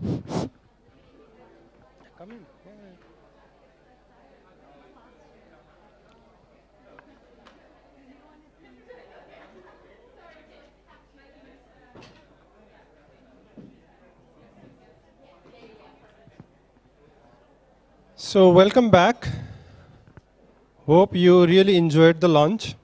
Come in. So, welcome back. Hope you really enjoyed the launch.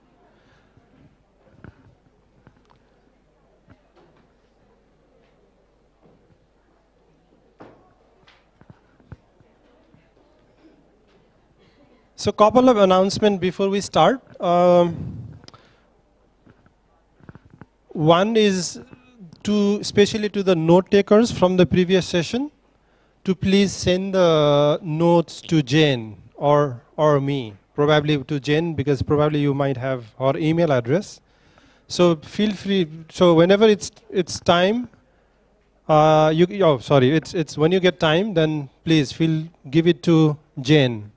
So, couple of announcement before we start. Um, one is to, especially to the note takers from the previous session, to please send the notes to Jane or or me, probably to Jane because probably you might have her email address. So feel free. So whenever it's it's time, uh, you oh sorry, it's it's when you get time, then please feel give it to Jane.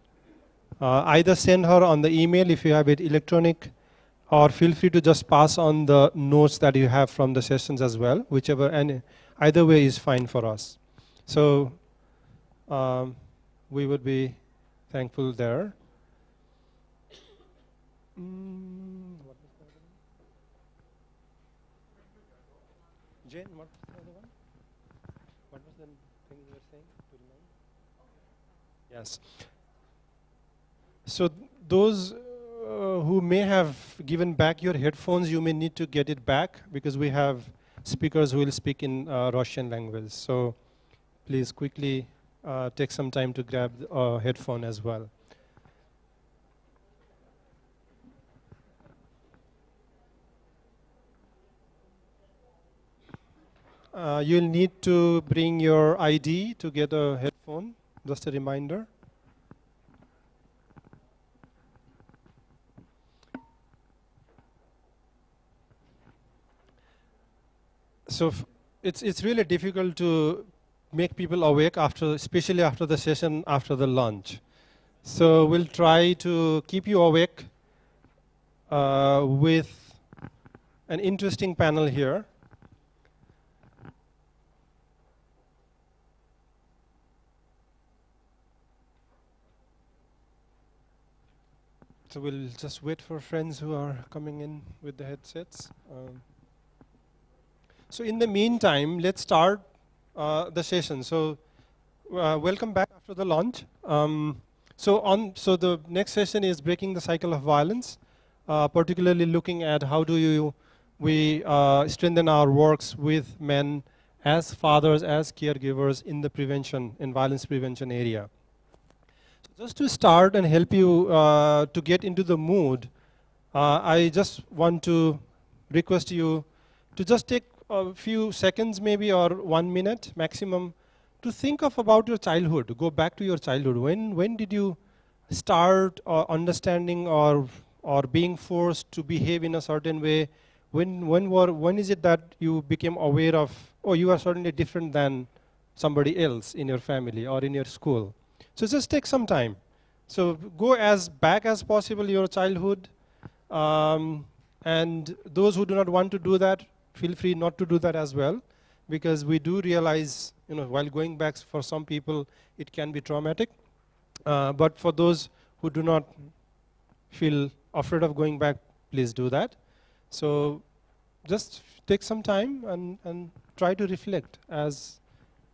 Uh, either send her on the email if you have it electronic, or feel free to just pass on the notes that you have from the sessions as well, whichever and either way is fine for us. So um, we would be thankful there. Mm, what was the other one? Jane, what was the other one? What was the thing you were saying? Do you remember? Yes. So those uh, who may have given back your headphones, you may need to get it back because we have speakers who will speak in uh, Russian language. So please quickly uh, take some time to grab a uh, headphone as well. Uh, you'll need to bring your ID to get a headphone, just a reminder. So it's, it's really difficult to make people awake after, especially after the session, after the lunch. So we'll try to keep you awake uh, with an interesting panel here. So we'll just wait for friends who are coming in with the headsets. Um, so in the meantime, let's start uh, the session. So uh, welcome back after the launch. Um, so on, so the next session is breaking the cycle of violence, uh, particularly looking at how do you we uh, strengthen our works with men as fathers, as caregivers in the prevention, in violence prevention area. So just to start and help you uh, to get into the mood, uh, I just want to request you to just take a few seconds maybe or one minute maximum to think of about your childhood. Go back to your childhood. When when did you start uh, understanding or or being forced to behave in a certain way? When when were when is it that you became aware of oh you are certainly different than somebody else in your family or in your school? So just take some time. So go as back as possible your childhood um, and those who do not want to do that feel free not to do that as well because we do realize, you know, while going back for some people, it can be traumatic. Uh, but for those who do not feel afraid of going back, please do that. So just take some time and, and try to reflect as,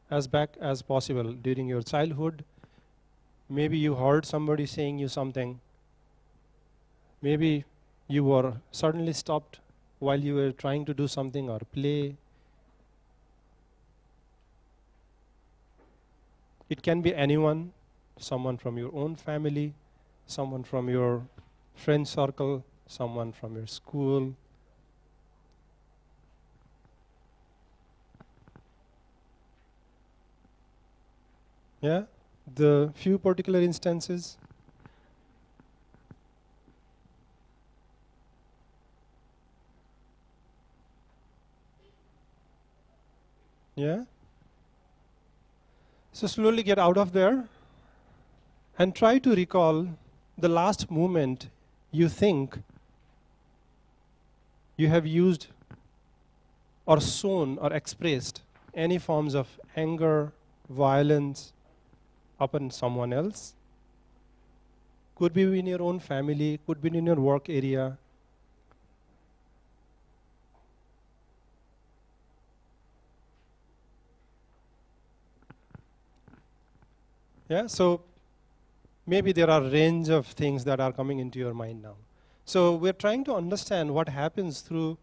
as back as possible during your childhood. Maybe you heard somebody saying you something. Maybe you were suddenly stopped while you were trying to do something or play. It can be anyone, someone from your own family, someone from your friend circle, someone from your school. Yeah, the few particular instances Yeah? So slowly get out of there and try to recall the last moment you think you have used or shown or expressed any forms of anger, violence upon someone else. Could be in your own family, could be in your work area. Yeah, so maybe there are range of things that are coming into your mind now. So we're trying to understand what happens through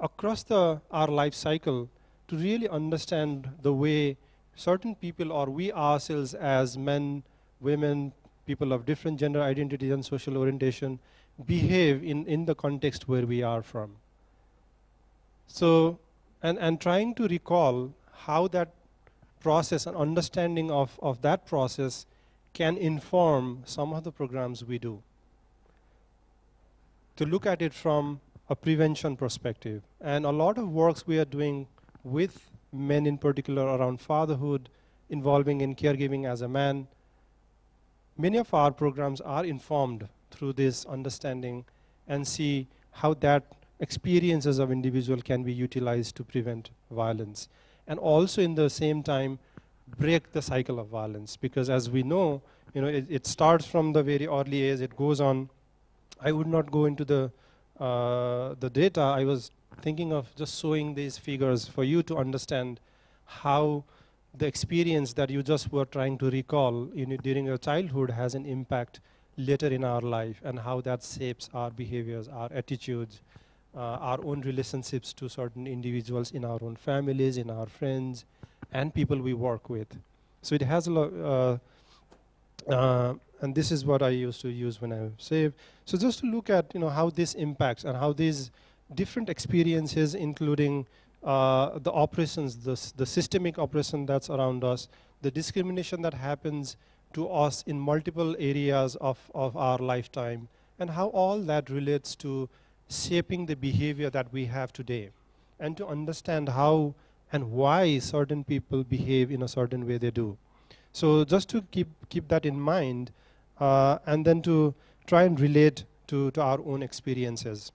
across the our life cycle to really understand the way certain people or we ourselves as men, women, people of different gender identities and social orientation behave in, in the context where we are from. So, and, and trying to recall how that process and understanding of, of that process can inform some of the programs we do. To look at it from a prevention perspective. And a lot of works we are doing with men in particular around fatherhood, involving in caregiving as a man. Many of our programs are informed through this understanding and see how that experiences of individual can be utilized to prevent violence and also in the same time break the cycle of violence. Because as we know you know it, it starts from the very early age it goes on. I would not go into the uh, the data. I was thinking of just showing these figures for you to understand how the experience that you just were trying to recall in, during your childhood has an impact later in our life and how that shapes our behaviors our attitudes our own relationships to certain individuals in our own families, in our friends, and people we work with. So it has a lot, uh, uh, and this is what I used to use when I save. So just to look at you know how this impacts and how these different experiences, including uh, the operations, the, the systemic operation that's around us, the discrimination that happens to us in multiple areas of, of our lifetime, and how all that relates to shaping the behavior that we have today and to understand how and why certain people behave in a certain way they do. So just to keep, keep that in mind uh, and then to try and relate to, to our own experiences.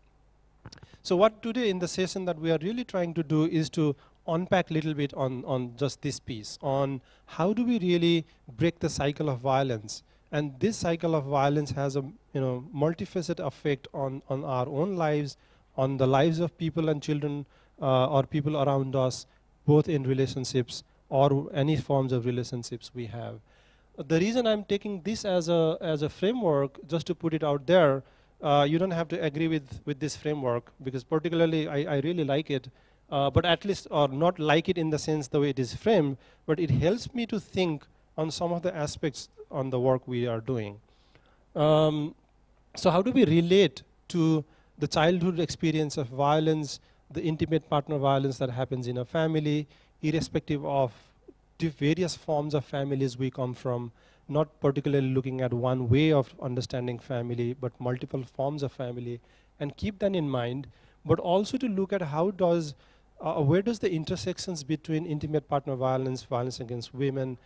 So what today in the session that we are really trying to do is to unpack a little bit on, on just this piece, on how do we really break the cycle of violence and this cycle of violence has a you know multifaceted effect on, on our own lives, on the lives of people and children uh, or people around us, both in relationships or any forms of relationships we have. The reason I'm taking this as a as a framework, just to put it out there, uh, you don't have to agree with with this framework because particularly I, I really like it. Uh, but at least, or not like it in the sense the way it is framed, but it helps me to think on some of the aspects on the work we are doing. Um, so how do we relate to the childhood experience of violence, the intimate partner violence that happens in a family, irrespective of the various forms of families we come from, not particularly looking at one way of understanding family, but multiple forms of family, and keep that in mind, but also to look at how does, uh, where does the intersections between intimate partner violence, violence against women,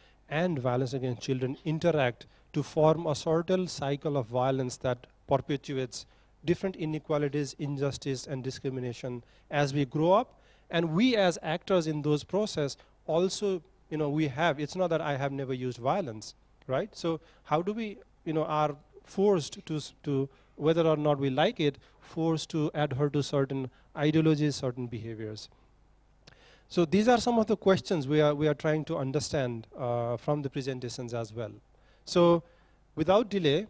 and violence against children interact to form a certain cycle of violence that perpetuates different inequalities, injustice, and discrimination as we grow up. And we as actors in those process also, you know, we have, it's not that I have never used violence, right? So how do we, you know, are forced to, to whether or not we like it, forced to adhere to certain ideologies, certain behaviors. So these are some of the questions we are, we are trying to understand uh, from the presentations as well. So without delay,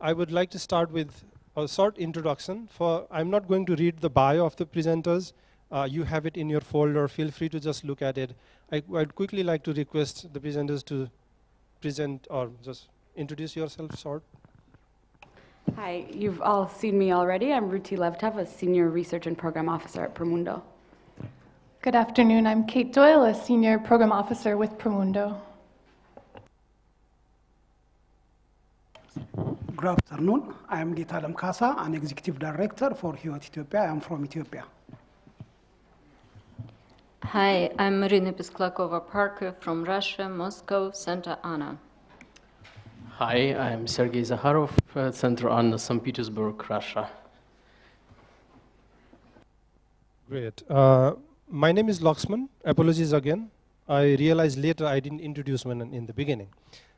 I would like to start with a short introduction. For I'm not going to read the bio of the presenters. Uh, you have it in your folder. Feel free to just look at it. I, would quickly like to request the presenters to present or just introduce yourself short. Hi, you've all seen me already. I'm Ruti Levtov, a Senior Research and Program Officer at Promundo. Good afternoon. I'm Kate Doyle, a Senior Program Officer with Promundo. Good afternoon. I am Getalem Kasa, an Executive Director for Hiwot Ethiopia. I am from Ethiopia. Hi, I'm Marina Pisklakova Parker from Russia, Moscow, Center Anna. Hi, I'm Sergei Zakharov, uh, Center Anna, St. Petersburg, Russia. Great. Uh, my name is Laxman. Apologies again. I realized later I didn't introduce one in the beginning.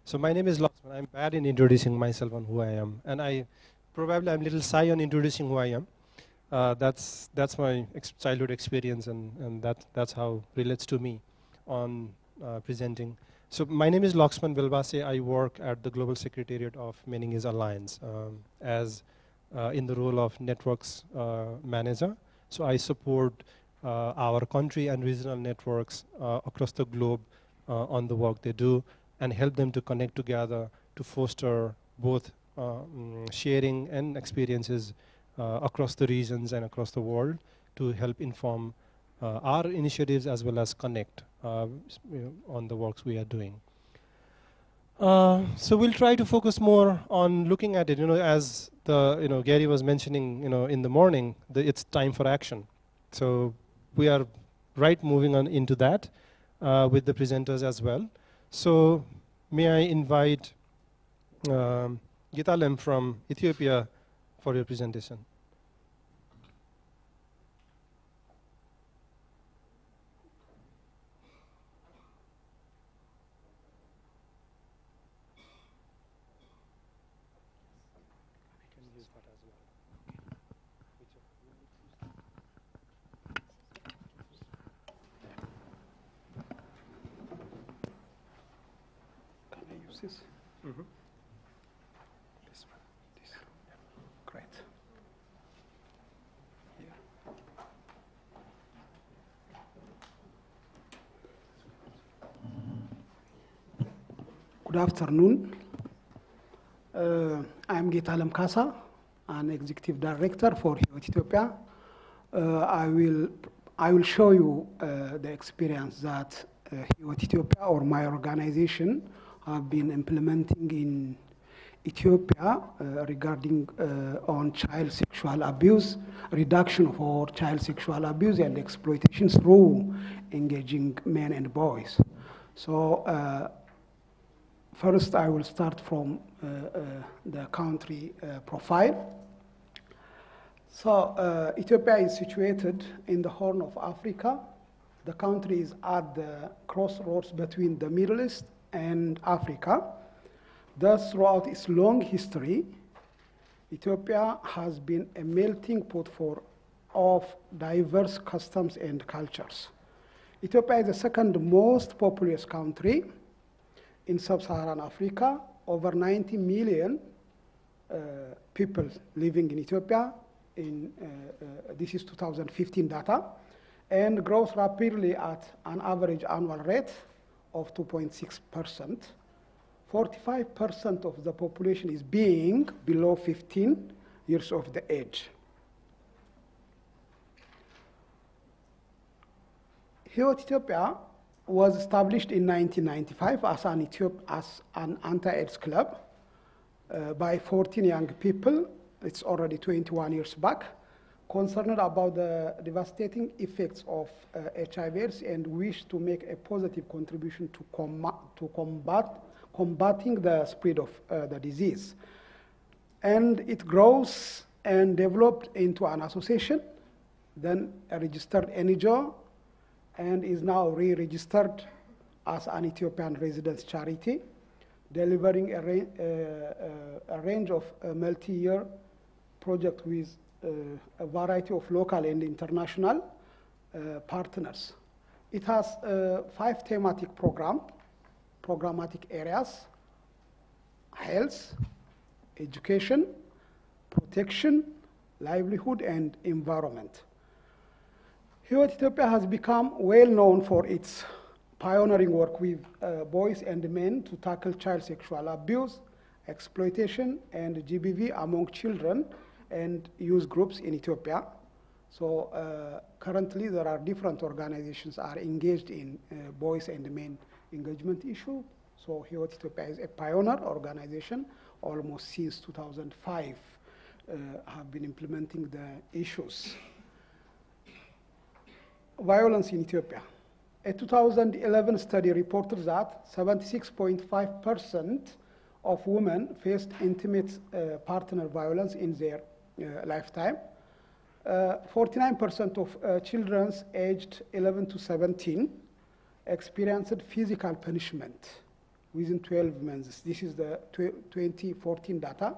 So my name is Laxman. I'm bad in introducing myself on who I am, and I probably I'm a little shy on introducing who I am. Uh, that's that's my ex childhood experience, and and that that's how relates to me on uh, presenting. So my name is Laxman Belbase. I work at the Global Secretariat of MenEngage Alliance um, as uh, in the role of networks uh, manager. So I support our country and regional networks uh, across the globe uh, on the work they do and help them to connect together to foster both mm, sharing and experiences across the regions and across the world to help inform our initiatives as well as connect know, on the works we are doing. Uh, so we'll try to focus more on looking at it. You know, as the you know Gary was mentioning, you know, in the morning, the, it's time for action. So we are right moving on into that uh, with the presenters as well. So may I invite um, Getalem from Ethiopia for your presentation. This? Mm-hmm. This one. This. Great. Here. Good afternoon. Uh, I'm Getalem Kasa, an executive director for Hiwot Ethiopia. Uh, I will I will show you uh, the experience that uh, Hiwot Ethiopia or my organization have been implementing in Ethiopia uh, regarding uh, on child sexual abuse, reduction for child sexual abuse and exploitation through engaging men and boys. So uh, first I will start from uh, uh, the country uh, profile. So Ethiopia is situated in the Horn of Africa. The country is at the crossroads between the Middle East and Africa. Thus, throughout its long history, Ethiopia has been a melting pot for of diverse customs and cultures. Ethiopia is the second most populous country in sub-Saharan Africa. Over 90 million uh, people living in Ethiopia. In uh, uh, this is 2015 data, and grows rapidly at an average annual rate of 2.6%. 45% of the population is being below 15 years of the age. Hiwot Ethiopia was established in 1995 as an, as an anti-AIDS club uh, by 14 young people. It's already 21 years back concerned about the devastating effects of uh, HIV/AIDS and wish to make a positive contribution to, com to combat combating the spread of uh, the disease. And it grows and developed into an association, then a registered NGO, and is now re-registered as an Ethiopian residence charity, delivering a, ra uh, uh a range of uh, multi-year projects with a variety of local and international uh, partners. It has uh, five thematic program, programmatic areas, health, education, protection, livelihood, and environment. Hiwot Ethiopia has become well known for its pioneering work with uh, boys and men to tackle child sexual abuse, exploitation, and GBV among children and youth groups in Ethiopia. So uh, currently there are different organizations are engaged in uh, boys and men engagement issue. So Hiwot Ethiopia is a pioneer organization almost since 2005 uh, have been implementing the issues. Violence in Ethiopia. A 2011 study reported that 76.5% of women faced intimate uh, partner violence in their lifetime. 49% uh, of uh, children aged 11 to 17 experienced physical punishment within 12 months. This is the tw 2014 data.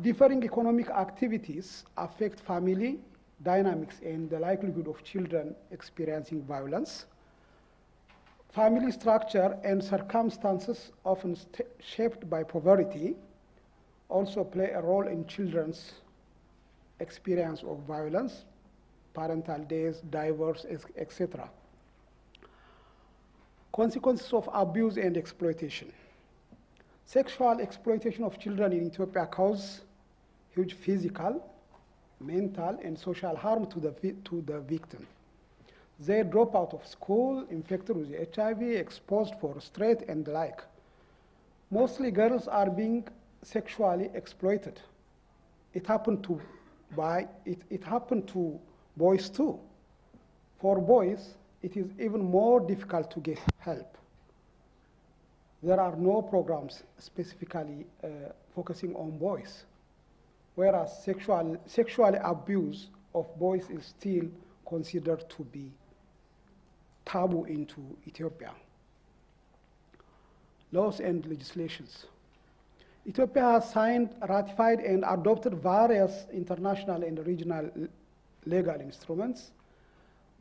Differing economic activities affect family dynamics and the likelihood of children experiencing violence. Family structure and circumstances, often shaped by poverty, also play a role in children's experience of violence, parental death, divorce, etc. Consequences of abuse and exploitation. Sexual exploitation of children in Ethiopia causes huge physical, mental, and social harm to the, to the victim. They drop out of school, infected with HIV, exposed for straight and the like. Mostly girls are being sexually exploited. It happened to by it, it happened to boys too. For boys, it is even more difficult to get help. There are no programs specifically uh, focusing on boys, whereas sexual, sexual abuse of boys is still considered to be taboo into Ethiopia. Laws and legislations. Ethiopia has signed, ratified, and adopted various international and regional legal instruments.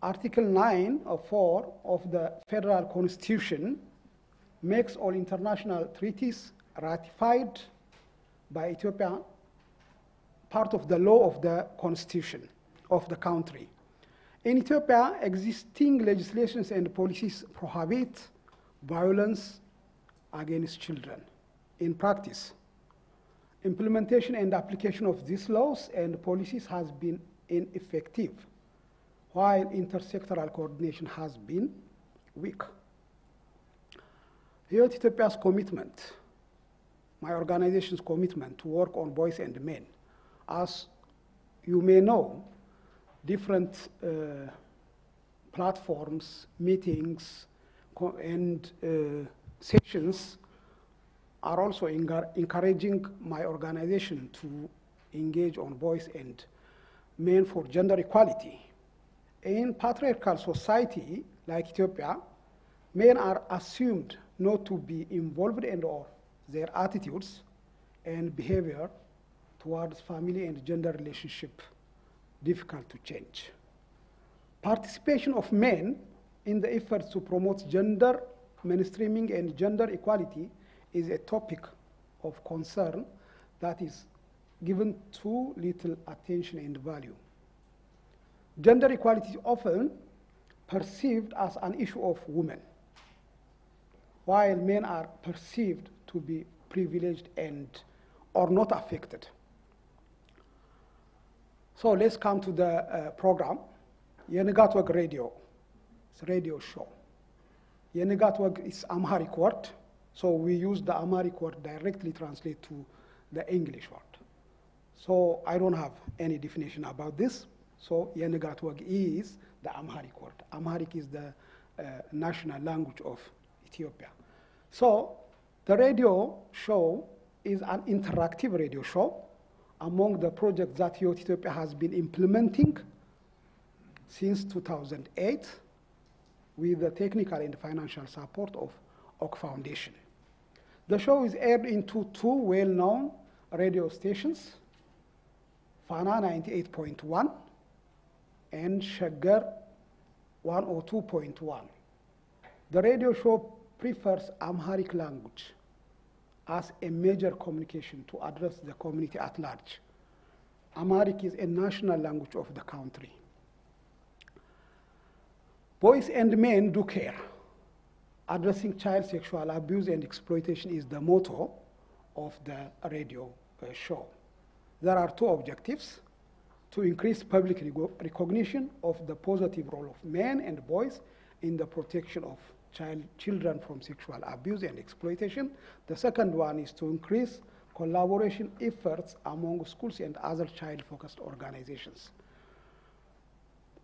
Article 9 of 4 of the Federal Constitution makes all international treaties ratified by Ethiopia part of the law of the constitution of the country. In Ethiopia, existing legislations and policies prohibit violence against children. In practice, implementation and application of these laws and policies has been ineffective, while intersectoral coordination has been weak. Here, Ethiopia's commitment, my organization's commitment to work on boys and men. As you may know, different uh, platforms, meetings, and uh, sessions are also encouraging my organization to engage on boys and men for gender equality. In patriarchal society like Ethiopia, men are assumed not to be involved in or their attitudes and behavior towards family and gender relationship difficult to change. Participation of men in the efforts to promote gender mainstreaming and gender equality is a topic of concern that is given too little attention and value. Gender equality is often perceived as an issue of women, while men are perceived to be privileged and or not affected. So let's come to the uh, program. የንጋት ወግ radio. It's a radio show. የንጋት ወግ is Amharic word. So we use the Amharic word directly translate to the English word. So I don't have any definition about this. So Yenegatwag is the Amharic word. Amharic is the uh, national language of Ethiopia. So the radio show is an interactive radio show among the projects that Youth Ethiopia has been implementing since 2008 with the technical and financial support of Oak Foundation. The show is aired into two well-known radio stations, Fana 98.1 and Sheger 102.1. The radio show prefers Amharic language as a major communication to address the community at large. Amharic is a national language of the country. Boys and men do care. Addressing child sexual abuse and exploitation is the motto of the radio uh, show. There are two objectives to increase public recognition of the positive role of men and boys in the protection of child, children from sexual abuse and exploitation. The second one is to increase collaboration efforts among schools and other child-focused organizations.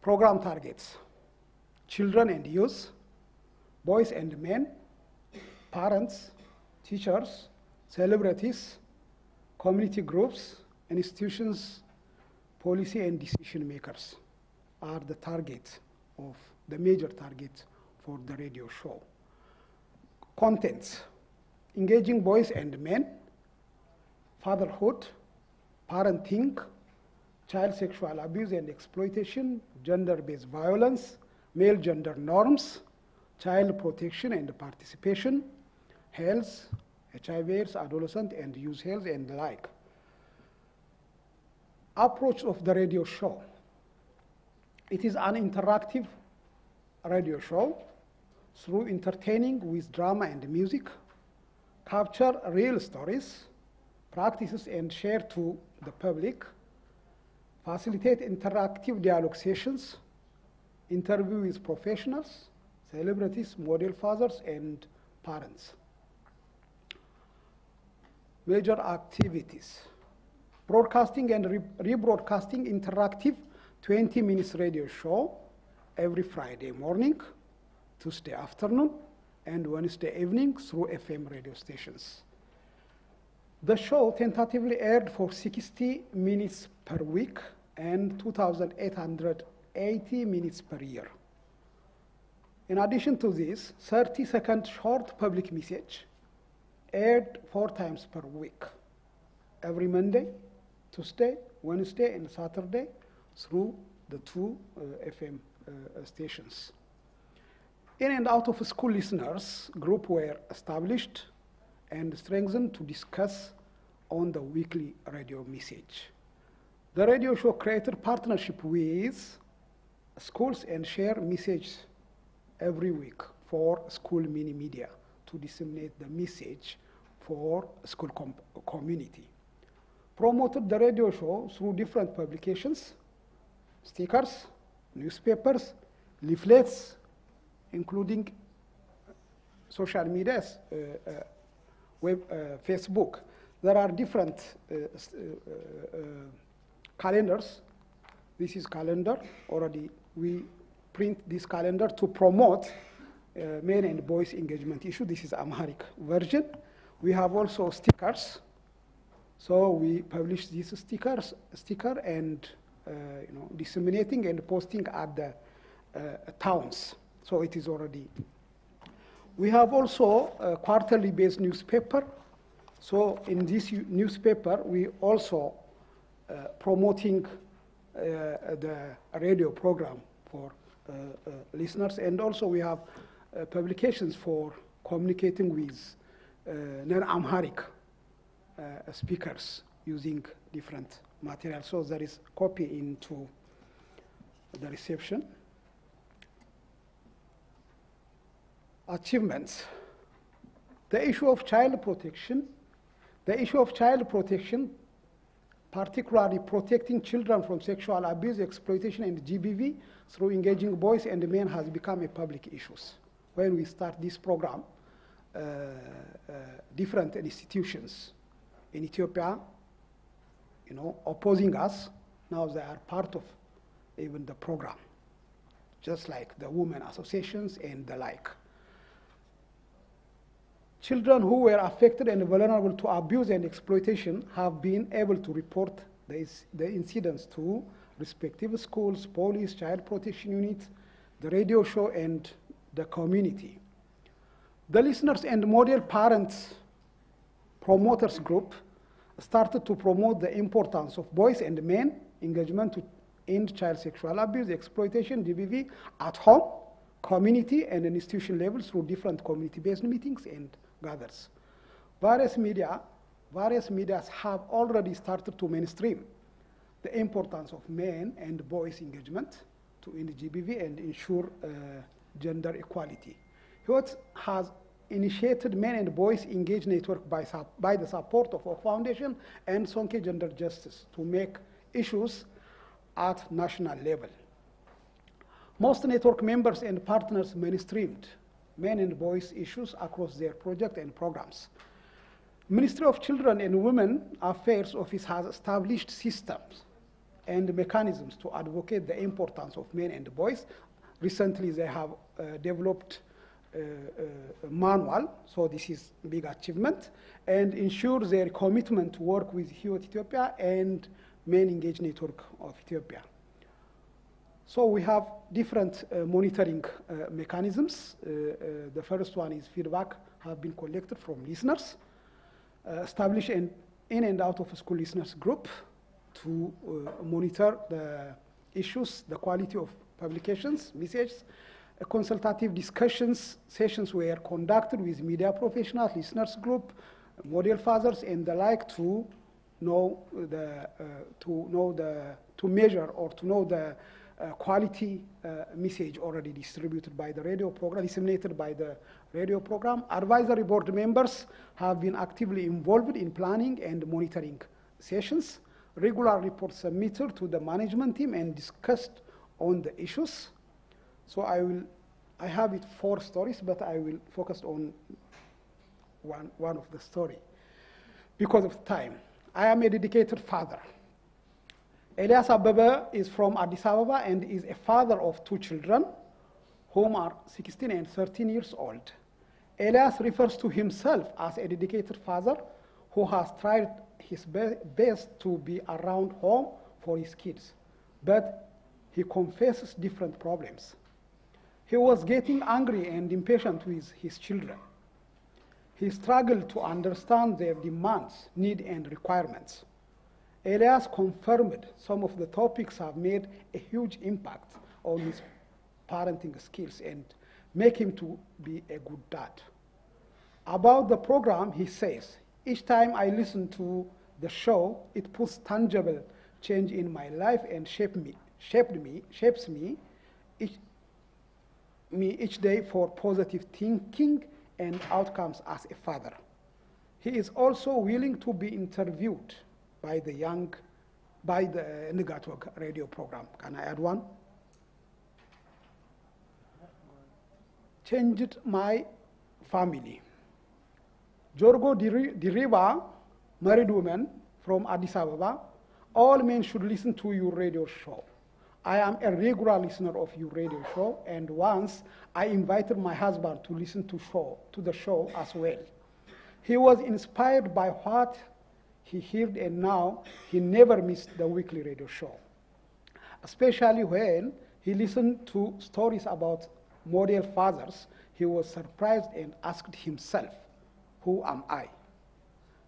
Program targets, children and youth, boys and men, parents, teachers, celebrities, community groups, institutions, policy and decision makers are the target of the major target for the radio show. Contents engaging boys and men, fatherhood, parenting, child sexual abuse and exploitation, gender based violence, male gender norms, child protection and participation, health, HIV, AIDS, adolescent and youth health, and the like. Approach of the radio show. It is an interactive radio show through entertaining with drama and music, capture real stories, practices and share to the public, facilitate interactive dialogue sessions, interview with professionals, celebrities, model fathers, and parents. Major activities. Broadcasting and re- rebroadcasting interactive 20 minutes radio show every Friday morning, Tuesday afternoon, and Wednesday evening through FM radio stations. The show tentatively aired for 60 minutes per week and 2,880 minutes per year. In addition to this, 30 second short public message aired four times per week, every Monday, Tuesday, Wednesday, and Saturday through the two uh, FM uh, stations. In and out of school listeners, group were established and strengthened to discuss on the weekly radio message. The radio show created partnership with schools and share messages every week for school mini media to disseminate the message for school com- community. Promoted the radio show through different publications, stickers, newspapers, leaflets, including social medias, uh, uh, web, uh, Facebook. There are different uh, uh, uh, calendars. This is calendar already. We print this calendar to promote uh, men and boys engagement issue. This is Amharic version. We have also stickers. So we publish these stickers, sticker and uh, you know disseminating and posting at the uh, towns. So it is already. We have also a quarterly based newspaper. So in this newspaper, we also uh, promoting uh, the radio program for listeners, and also we have uh, publications for communicating with uh, non-Amharic uh, speakers using different materials. So there is copy into the reception. Achievements. The issue of child protection. The issue of child protection, particularly protecting children from sexual abuse, exploitation, and GBV through engaging boys and men has become a public issue. When we start this program, uh, uh, different institutions in Ethiopia, you know, opposing us, now they are part of even the program, just like the women associations and the like. Children who were affected and vulnerable to abuse and exploitation have been able to report the, the incidents to respective schools, police, child protection units, the radio show, and the community. The listeners and model parents promoters group started to promote the importance of boys and men engagement to end child sexual abuse, exploitation, GBV at home, community, and institution levels through different community-based meetings and gathers. Various media, various medias have already started to mainstream the importance of men and boys engagement to end GBV and ensure uh, gender equality. What has initiated Men and Boys Engage Network by, by the support of our foundation and Sonke Gender Justice to make issues at national level. Most network members and partners mainstreamed men and boys issues across their project and programs. Ministry of Children and Women Affairs Office has established systems and mechanisms to advocate the importance of men and boys. Recently, they have uh, developed uh, uh, a manual, so this is big achievement, and ensure their commitment to work with Hiwot Ethiopia and Men Engage Network of Ethiopia. So we have different uh, monitoring uh, mechanisms. Uh, uh, the first one is feedback have been collected from listeners. Uh, establish an in and out of school listeners group to uh, monitor the issues, the quality of publications, messages. Uh, consultative discussions sessions were conducted with media professionals, listeners group, model fathers, and the like to know the uh, to know the to measure or to know the uh, quality uh, message already distributed by the radio program, disseminated by the radio program. Advisory board members have been actively involved in planning and monitoring sessions. Regular reports submitted to the management team and discussed on the issues. So I will, I have it four stories, but I will focus on one, one of the story because of time. I am a dedicated father. Elias Abebe is from Addis Ababa and is a father of two children, whom are 16 and 13 years old. Elias refers to himself as a dedicated father who has tried his be- best to be around home for his kids, but he confesses different problems. He was getting angry and impatient with his children. He struggled to understand their demands, needs, and requirements. Elias confirmed some of the topics have made a huge impact on his parenting skills and make him to be a good dad. About the program, he says, each time I listen to the show, it puts tangible change in my life and shape me, shaped me, shapes me each, me each day for positive thinking and outcomes as a father. He is also willing to be interviewed by the young, by the Negatwork radio program. Can I add one? Changed my family. Jorgo Diri- Diriba, married woman from Addis Ababa, all men should listen to your radio show. I am a regular listener of your radio show, and once I invited my husband to listen to show to the show as well. He was inspired by what he heard, and now he never missed the weekly radio show. Especially when he listened to stories about model fathers, he was surprised and asked himself, "Who am I?"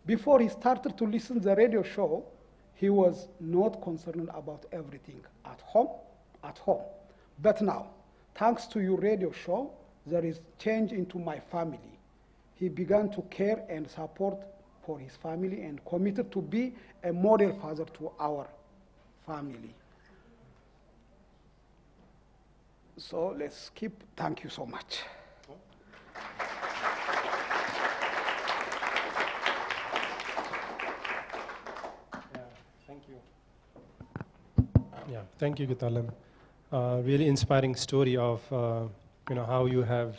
Before he started to listen to the radio show, he was not concerned about everything at home, at home. But now, thanks to your radio show, there is change into my family. He began to care and support for his family and committed to be a model father to our family. So let's keep. Thank you so much. Thank you. Yeah, thank you, Getalem. Uh, really inspiring story of uh, you know how you have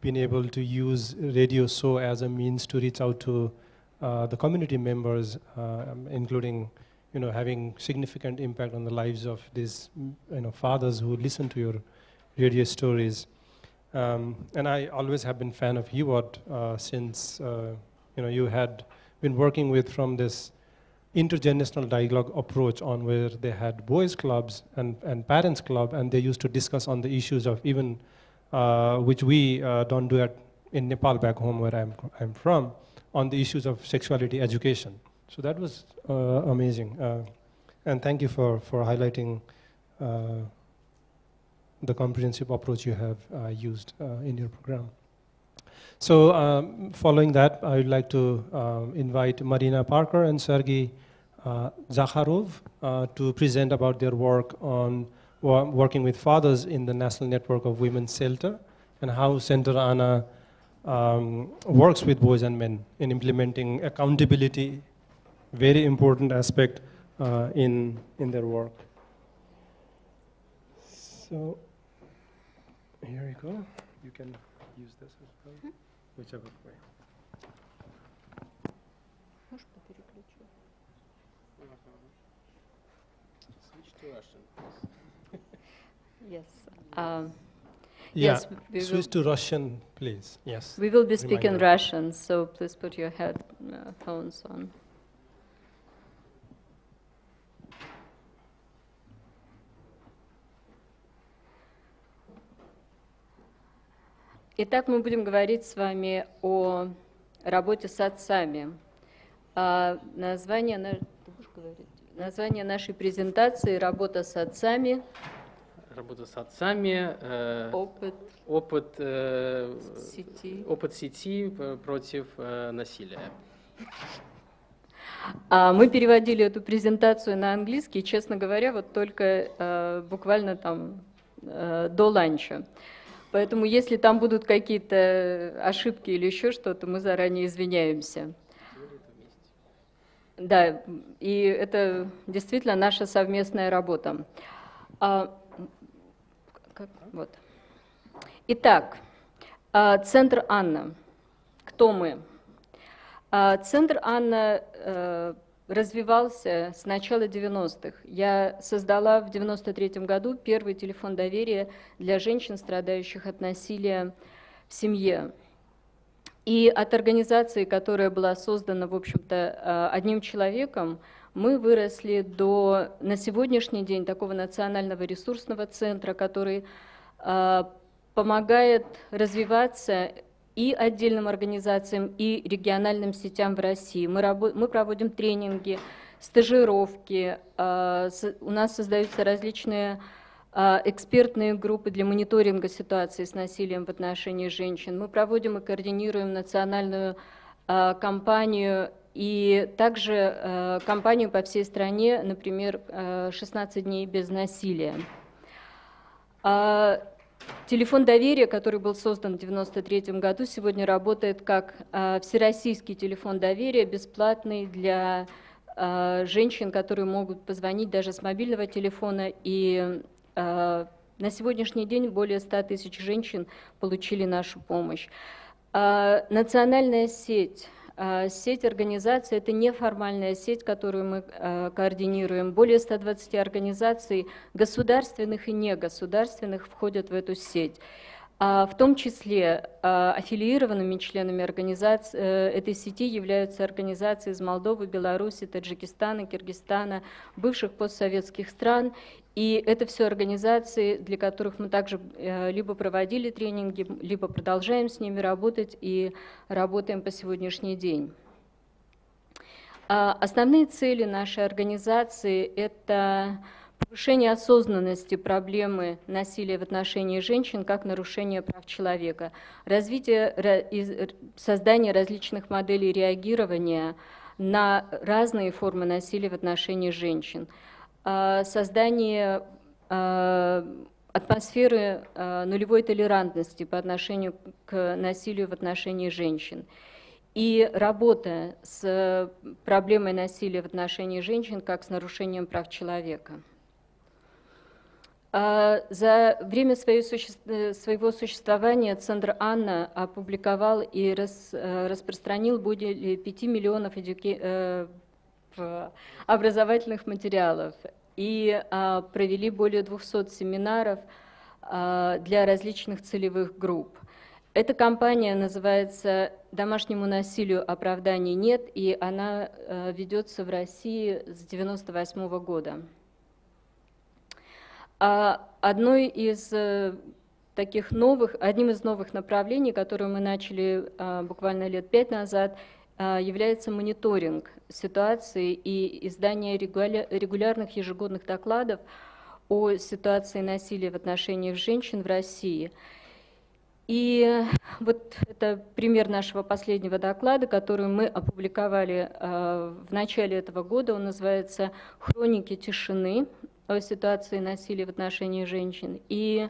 been able to use radio so as a means to reach out to uh, the community members, uh, um, including you know having significant impact on the lives of these you know fathers who listen to your radio stories. Um, and I always have been fan of Hiwot uh, since uh, you know you had been working with from this intergenerational dialogue approach on where they had boys clubs and, and parents club and they used to discuss on the issues of even uh, which we uh, don't do at in Nepal back home where I'm, I'm from on the issues of sexuality education. So that was uh, amazing. Uh, and thank you for, for highlighting uh, the comprehensive approach you have uh, used in your program. So, um, following that, I would like to invite Marina Parker and Sergei Zakharov uh, to present about their work on working with fathers in the National Network of Women's Shelter and how Center Anna um, works with boys and men in implementing accountability, very important aspect uh, in, in their work. So, here you go. You can use this as well, whichever way. Yes. Um, yeah. Yes, we switch to Russian, please. Yes. We will be speaking Reminder. Russian, so please put your headphones on. Итак, мы будем говорить с вами о работе с отцами. А название... Ты будешь говорить? Название нашей презентации «Работа с отцами. Работа с отцами, э, Опыт опыт, э, сети». опыт сети э, против э, насилия. А мы переводили эту презентацию на английский, честно говоря, вот только э, буквально там э, до ланча. Поэтому если там будут какие-то ошибки или еще что-то, мы заранее извиняемся. Да, и это действительно наша совместная работа. А, как- вот. Итак, а, Центр Анна. Кто мы? А, Центр Анна э, развивался с начала 90-х. Я создала в 93 году первый телефон доверия для женщин, страдающих от насилия в семье. И от организации, которая была создана, в общем-то, э, одним человеком, мы выросли до, на сегодняшний день, такого национального ресурсного центра, который э, помогает развиваться и отдельным организациям, и региональным сетям в России. Мы, рабо- мы проводим тренинги, стажировки, э, у нас создаются различные экспертные группы для мониторинга ситуации с насилием в отношении женщин. Мы проводим и координируем национальную а, кампанию и также а, кампанию по всей стране, например, а, «16 дней без насилия». А, Телефон доверия, который был создан в 1993 году, сегодня работает как а, всероссийский телефон доверия, бесплатный для а, женщин, которые могут позвонить даже с мобильного телефона. И а, на сегодняшний день более 100 тысяч женщин получили нашу помощь. А, Национальная сеть. а, Сеть организаций – это неформальная сеть, которую мы а, координируем. Более 120 организаций, государственных и негосударственных, входят в эту сеть. А, В том числе а, аффилированными членами организации, э, этой сети являются организации из Молдовы, Беларуси, Таджикистана, Киргизстана, бывших постсоветских стран. И это все организации, для которых мы также э, либо проводили тренинги, либо продолжаем с ними работать и работаем по сегодняшний день. А, Основные цели нашей организации – это повышение осознанности проблемы насилия в отношении женщин как нарушение прав человека, развитие, создание различных моделей реагирования на разные формы насилия в отношении женщин, создание а, атмосферы а, нулевой толерантности по отношению к насилию в отношении женщин и работа с проблемой насилия в отношении женщин как с нарушением прав человека. За время э, своего существования Центр Анна опубликовал и рас- э, распространил более 5 миллионов э, образовательных материалов и а, провели более 200 семинаров а, для различных целевых групп. Эта кампания называется «Домашнему насилию оправданий нет», и она э, ведется в России с 1998 года. А Одной из э, таких новых, одним из новых направлений, которые мы начали буквально лет пять назад, является мониторинг ситуации и издание регуля- регулярных ежегодных докладов о ситуации насилия в отношении женщин в России. И вот это пример нашего последнего доклада, который мы опубликовали э, в начале этого года. Он называется «Хроники тишины о ситуации насилия в отношении женщин». И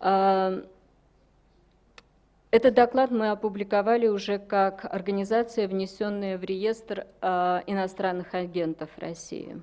э, этот доклад мы опубликовали уже как организация, внесенная в реестр э, иностранных агентов России.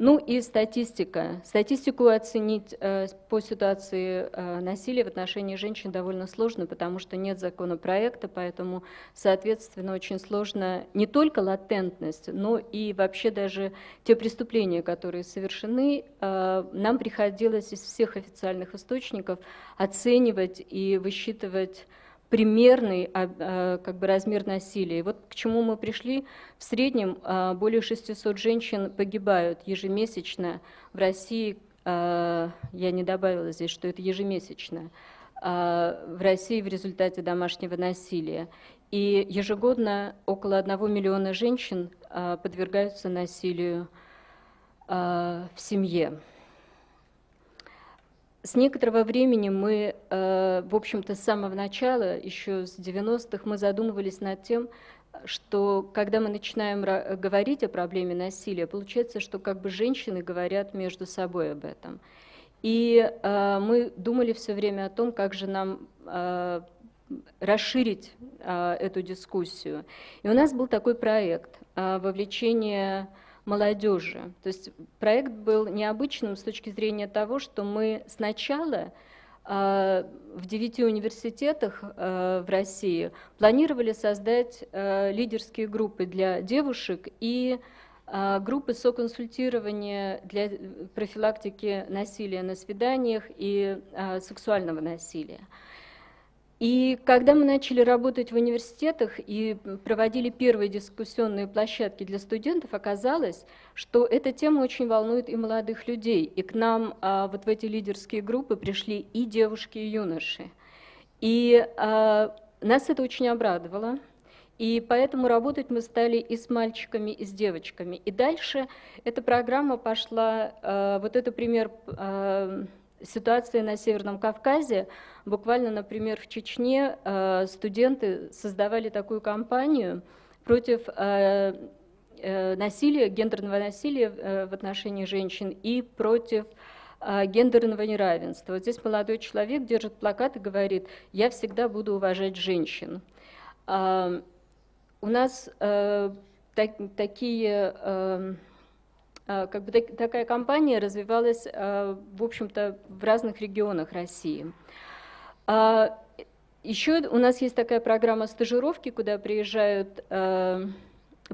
Ну и статистика. Статистику оценить э, по ситуации э, насилия в отношении женщин довольно сложно, потому что нет законопроекта, поэтому, соответственно, очень сложно не только латентность, но и вообще даже те преступления, которые совершены, э, нам приходилось из всех официальных источников оценивать и высчитывать примерный а, а, как бы, размер насилия. И вот к чему мы пришли. В среднем а, более 600 женщин погибают ежемесячно в России. Я не добавила здесь, что это ежемесячно. в России в результате домашнего насилия. И ежегодно около одного миллиона женщин подвергаются насилию в семье. С некоторого времени мы, в общем-то, с самого начала, еще с 90-х, мы задумывались над тем, что когда мы начинаем говорить о проблеме насилия, получается, что как бы женщины говорят между собой об этом. И э, мы думали все время о том, как же нам э, расширить э, эту дискуссию. И у нас был такой проект э, вовлечение молодежи. То есть проект был необычным с точки зрения того, что мы сначала э, в девяти университетах э, в России планировали создать э, лидерские группы для девушек и группы соконсультирования для профилактики насилия на свиданиях и сексуального насилия. И когда мы начали работать в университетах и проводили первые дискуссионные площадки для студентов, оказалось, что эта тема очень волнует и молодых людей. И к нам а, вот в эти лидерские группы пришли и девушки, и юноши. И нас это очень обрадовало. И поэтому работать мы стали и с мальчиками, и с девочками. И дальше эта программа пошла, э, вот это пример э, ситуации на Северном Кавказе. Буквально, например, в Чечне э, студенты создавали такую кампанию против э, э, насилия, гендерного насилия в отношении женщин и против гендерного неравенства. Вот здесь молодой человек держит плакат и говорит, я всегда буду уважать женщин. У нас так, такие, как бы так, такая кампания развивалась, э, в общем-то, в разных регионах России. А, еще у нас есть такая программа стажировки, куда приезжают э,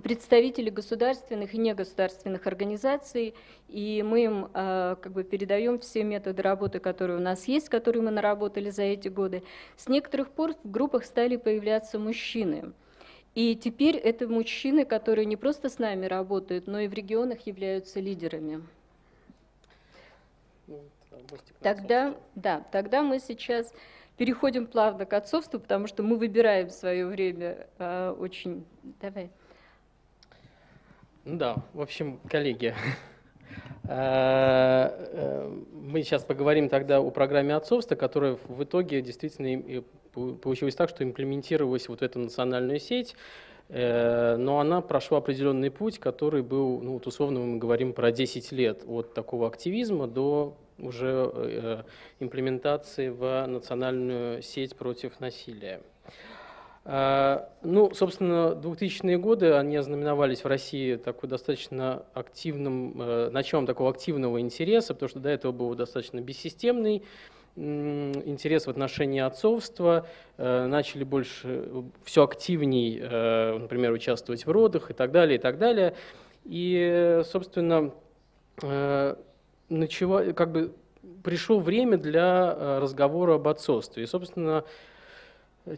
представители государственных и негосударственных организаций, и мы им э, как бы передаем все методы работы, которые у нас есть, которые мы наработали за эти годы. С некоторых пор в группах стали появляться мужчины. И теперь это мужчины, которые не просто с нами работают, но и в регионах являются лидерами. Ну, тогда, да, тогда мы сейчас переходим плавно к отцовству, потому что мы выбираем свое время э, очень... Давай. Да, в общем, коллеги, э, э, мы сейчас поговорим тогда о программе отцовства, которая в итоге действительно получилось так, что имплементировалась вот эта национальная сеть, э, но она прошла определенный путь, который был, ну вот условно мы говорим про 10 лет от такого активизма до уже э, имплементации в национальную сеть против насилия. Э, ну, собственно, 2000-е годы, они ознаменовались в России такой достаточно активным, началом такого активного интереса, потому что до этого был достаточно бессистемный интерес в отношении отцовства, э, начали больше, все активней, э, например, участвовать в родах и так далее, и так далее. И, собственно, э, начало, как бы пришло время для разговора об отцовстве. И, собственно,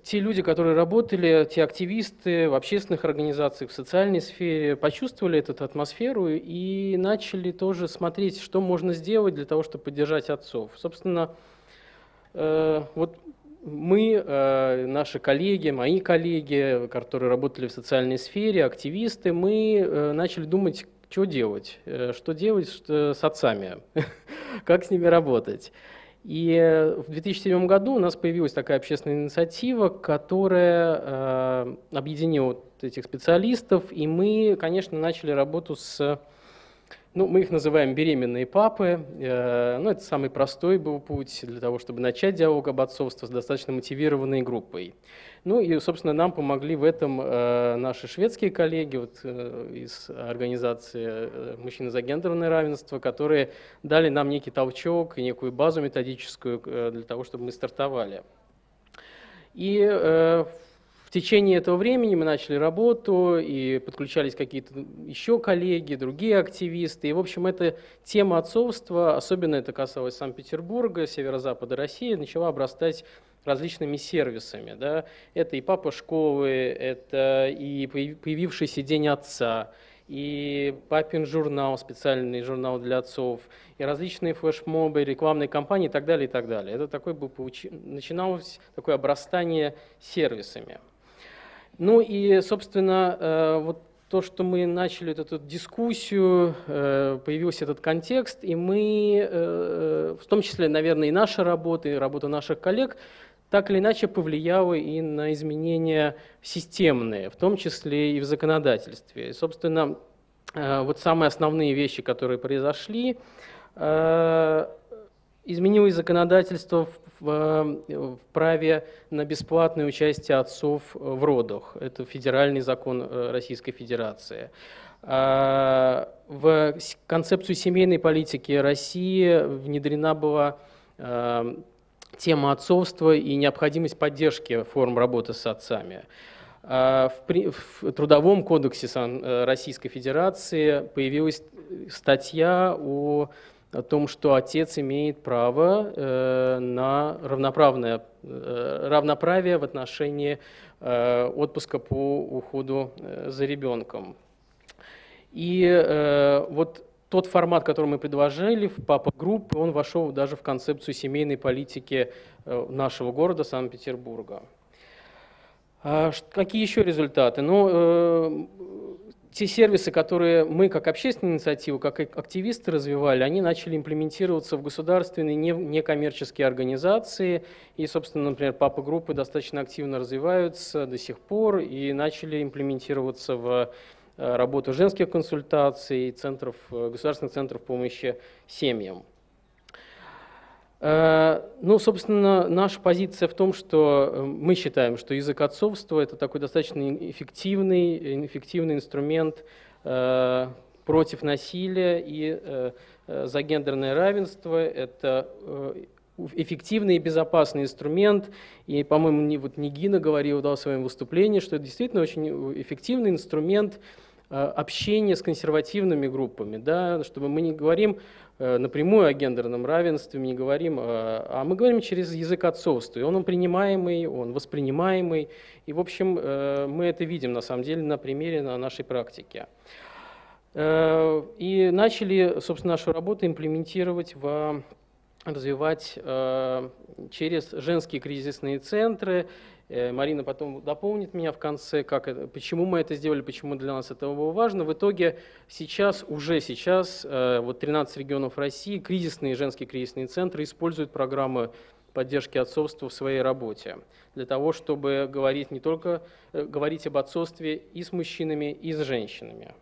те люди, которые работали, те активисты в общественных организациях, в социальной сфере, почувствовали эту атмосферу и начали тоже смотреть, что можно сделать для того, чтобы поддержать отцов. Собственно, вот мы, э, наши коллеги, мои коллеги, которые работали в социальной сфере, активисты, мы э, начали думать, что делать, что делать с отцами, как с ними работать. И в 2007 году у нас появилась такая общественная инициатива, которая объединила этих специалистов, и мы, конечно, начали работу с ну, мы их называем беременные папы. Э, ну, это самый простой был путь для того, чтобы начать диалог об отцовстве с достаточно мотивированной группой. Ну и, собственно, нам помогли в этом э, наши шведские коллеги вот, э, из организации «Мужчины за гендерное равенство», которые дали нам некий толчок и некую базу методическую для того, чтобы мы стартовали. И течение этого времени мы начали работу, и подключались какие-то еще коллеги, другие активисты. И, в общем, эта тема отцовства, особенно это касалось Санкт-Петербурга, северо-запада России, начала обрастать различными сервисами. Да? Это и папа школы, это и появившийся День отца, и «Папин журнал», специальный журнал для отцов, и различные флешмобы, рекламные кампании и так далее, и так далее. Это такой был, начиналось такое обрастание сервисами. Ну и, собственно, э, вот то, что мы начали эту, дискуссию, э, появился этот контекст, и мы, э, в том числе, наверное, и наша работа, и работа наших коллег, так или иначе повлияла и на изменения системные, в том числе и в законодательстве. И, собственно, вот самые основные вещи, которые произошли, изменилось законодательство в, в праве на бесплатное участие отцов в родах. Это федеральный закон э, Российской Федерации. А, в концепцию семейной политики России внедрена была э, тема отцовства и необходимость поддержки форм работы с отцами. А, в, Трудовом кодексе э, Российской Федерации появилась статья о о том, что отец имеет право э, на равноправное, э, равноправие в отношении э, отпуска по уходу э, за ребенком. И э, вот тот формат, который мы предложили в папа группы, он вошел даже в концепцию семейной политики э, нашего города Санкт-Петербурга. А какие еще результаты? Ну, э, те сервисы, которые мы как общественная инициатива, как активисты развивали, они начали имплементироваться в государственные некоммерческие организации. И, собственно, например, папа-группы достаточно активно развиваются до сих пор и начали имплементироваться в э, работу женских консультаций, центров, э, государственных центров помощи семьям. Э, ну, собственно, наша позиция в том, что э, мы считаем, что язык отцовства – это такой достаточно эффективный, эффективный инструмент э, против насилия и за гендерное равенство. Это эффективный и безопасный инструмент. И, по-моему, не, вот Нигина говорила да, в своем выступлении, что это действительно очень эффективный инструмент общения с консервативными группами, да, чтобы мы не говорим напрямую о гендерном равенстве, мы не говорим, а мы говорим через язык отцовства. И он принимаемый, он воспринимаемый. И, в общем, э, мы это видим, на самом деле, на примере на нашей практике. Э, и начали, собственно, нашу работу имплементировать в развивать через женские кризисные центры, Э, Марина потом дополнит меня в конце, как это, почему мы это сделали, почему для нас это было важно. В итоге сейчас, уже сейчас, э, вот 13 регионов России, кризисные женские кризисные центры используют программы поддержки отцовства в своей работе, для того, чтобы говорить не только э, говорить об отцовстве и с мужчинами, и с женщинами.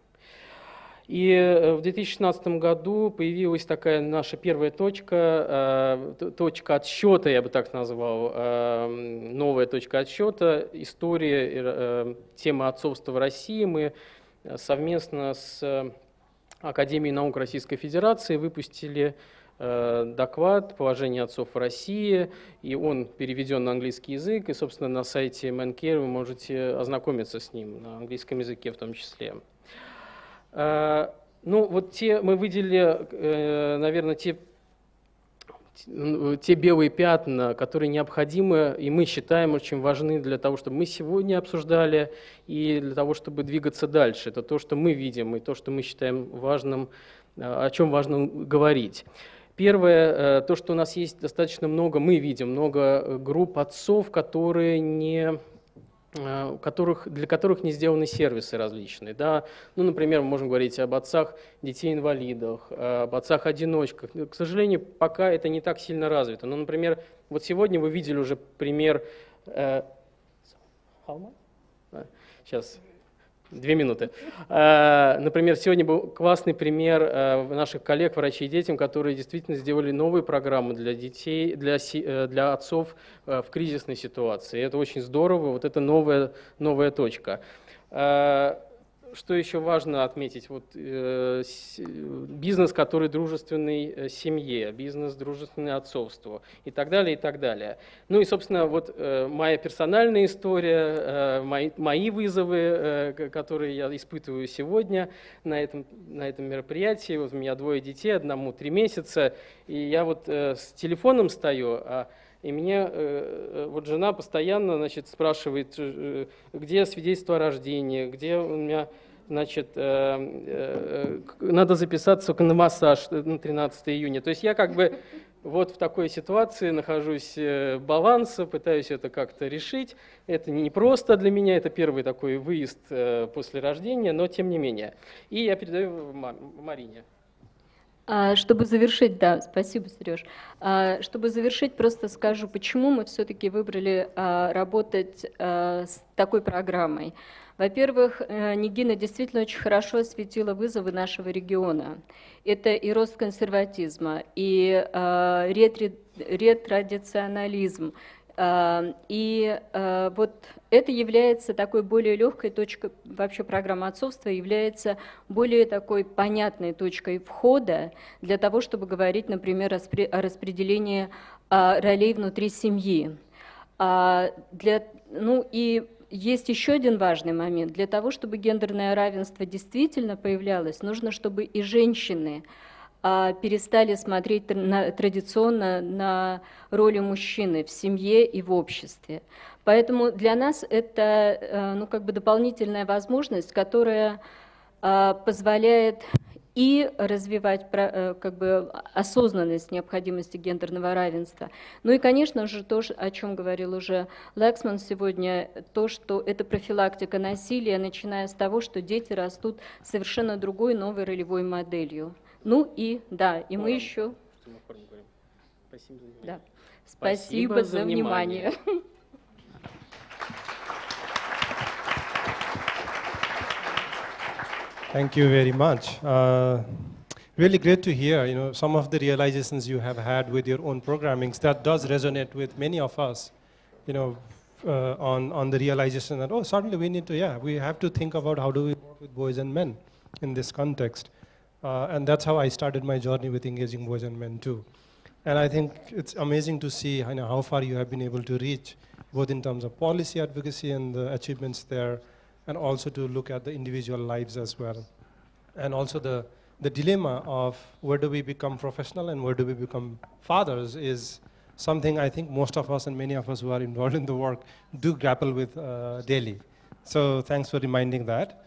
И э, в 2016 году появилась такая наша первая точка, э, точка отсчета, я бы так назвал, э, новая точка отсчета, история, тема отцовства в России. Мы совместно с Академией наук Российской Федерации выпустили доклад «Положение отцов в России», и он переведен на английский язык, и, собственно, на сайте ManCare вы можете ознакомиться с ним, на английском языке в том числе. Э, ну, вот те, мы выделили, э, наверное, те, те белые пятна, которые необходимы и мы считаем очень важны для того, чтобы мы сегодня обсуждали и для того, чтобы двигаться дальше. Это то, что мы видим и то, что мы считаем важным, э, о чем важно говорить. Первое, то, что у нас есть достаточно много, мы видим много групп отцов, которые не Э, которых, для которых не сделаны сервисы различные. Да? Ну, например, мы можем говорить об отцах детей-инвалидах, об отцах-одиночках. К сожалению, пока это не так сильно развито. Ну, например, вот сегодня вы видели уже пример... Э, сейчас, Две минуты. Э, например, сегодня был классный пример э, наших коллег, врачей и детям, которые действительно сделали новые программы для детей, для, э, для отцов в кризисной ситуации. это очень здорово, вот это новая, новая точка что еще важно отметить? Вот, э, бизнес, который дружественный э, семье, бизнес, дружественное отцовству и так далее, и так далее. Ну и, собственно, вот э, моя персональная история, э, мои, мои вызовы, э, которые я испытываю сегодня на этом, на этом мероприятии. Вот у меня двое детей, одному три месяца, и я вот э, с телефоном стою, а и меня э, вот жена постоянно значит, спрашивает, э, где свидетельство о рождении, где у меня значит, э, э, надо записаться на массаж э, на 13 июня. То есть я как бы вот в такой ситуации нахожусь э, баланса, пытаюсь это как-то решить. Это не просто для меня, это первый такой выезд э, после рождения, но тем не менее. И я передаю Ма- Марине. А, Чтобы завершить, да, спасибо, Сереж. А, Чтобы завершить, просто скажу, почему мы все-таки выбрали а, работать с такой программой. Во-первых, э, Нигина действительно очень хорошо осветила вызовы нашего региона. Это и рост консерватизма, и ретрадиционализм, И а, вот это является такой более легкой точкой, вообще программа отцовства является более такой понятной точкой входа для того, чтобы говорить, например, о спре- о распределении а, ролей внутри семьи. А, Для, ну и есть еще один важный момент. Для того, чтобы гендерное равенство действительно появлялось, нужно, чтобы и женщины перестали смотреть тр- на- традиционно на роли мужчины в семье и в обществе. Поэтому для нас это э, ну, как бы дополнительная возможность, которая а, позволяет и развивать э, как бы осознанность необходимости гендерного равенства. Ну и, конечно же, то, о чем говорил уже Лексман сегодня, то, что это профилактика насилия, начиная с того, что дети растут совершенно другой новой ролевой моделью. Ну и, да, и мы Ладно. еще, Что мы в форме говорим? Спасибо за внимание. да, Спасибо спасибо за за внимание. внимание. Thank you very much. Uh, really great to hear, you know, some of the realizations you have had with your own programmings. That does resonate with many of us, you know, uh, on, on the realization that, oh, suddenly we need to, yeah, we have to think about how do we work with boys and men in this context. Uh, and that's how I started my journey with engaging boys and men too. And I think it's amazing to see you know, how far you have been able to reach, both in terms of policy advocacy and the achievements there, and also to look at the individual lives as well. And also the, the dilemma of where do we become professional and where do we become fathers is something I think most of us and many of us who are involved in the work do grapple with uh, daily. So thanks for reminding that.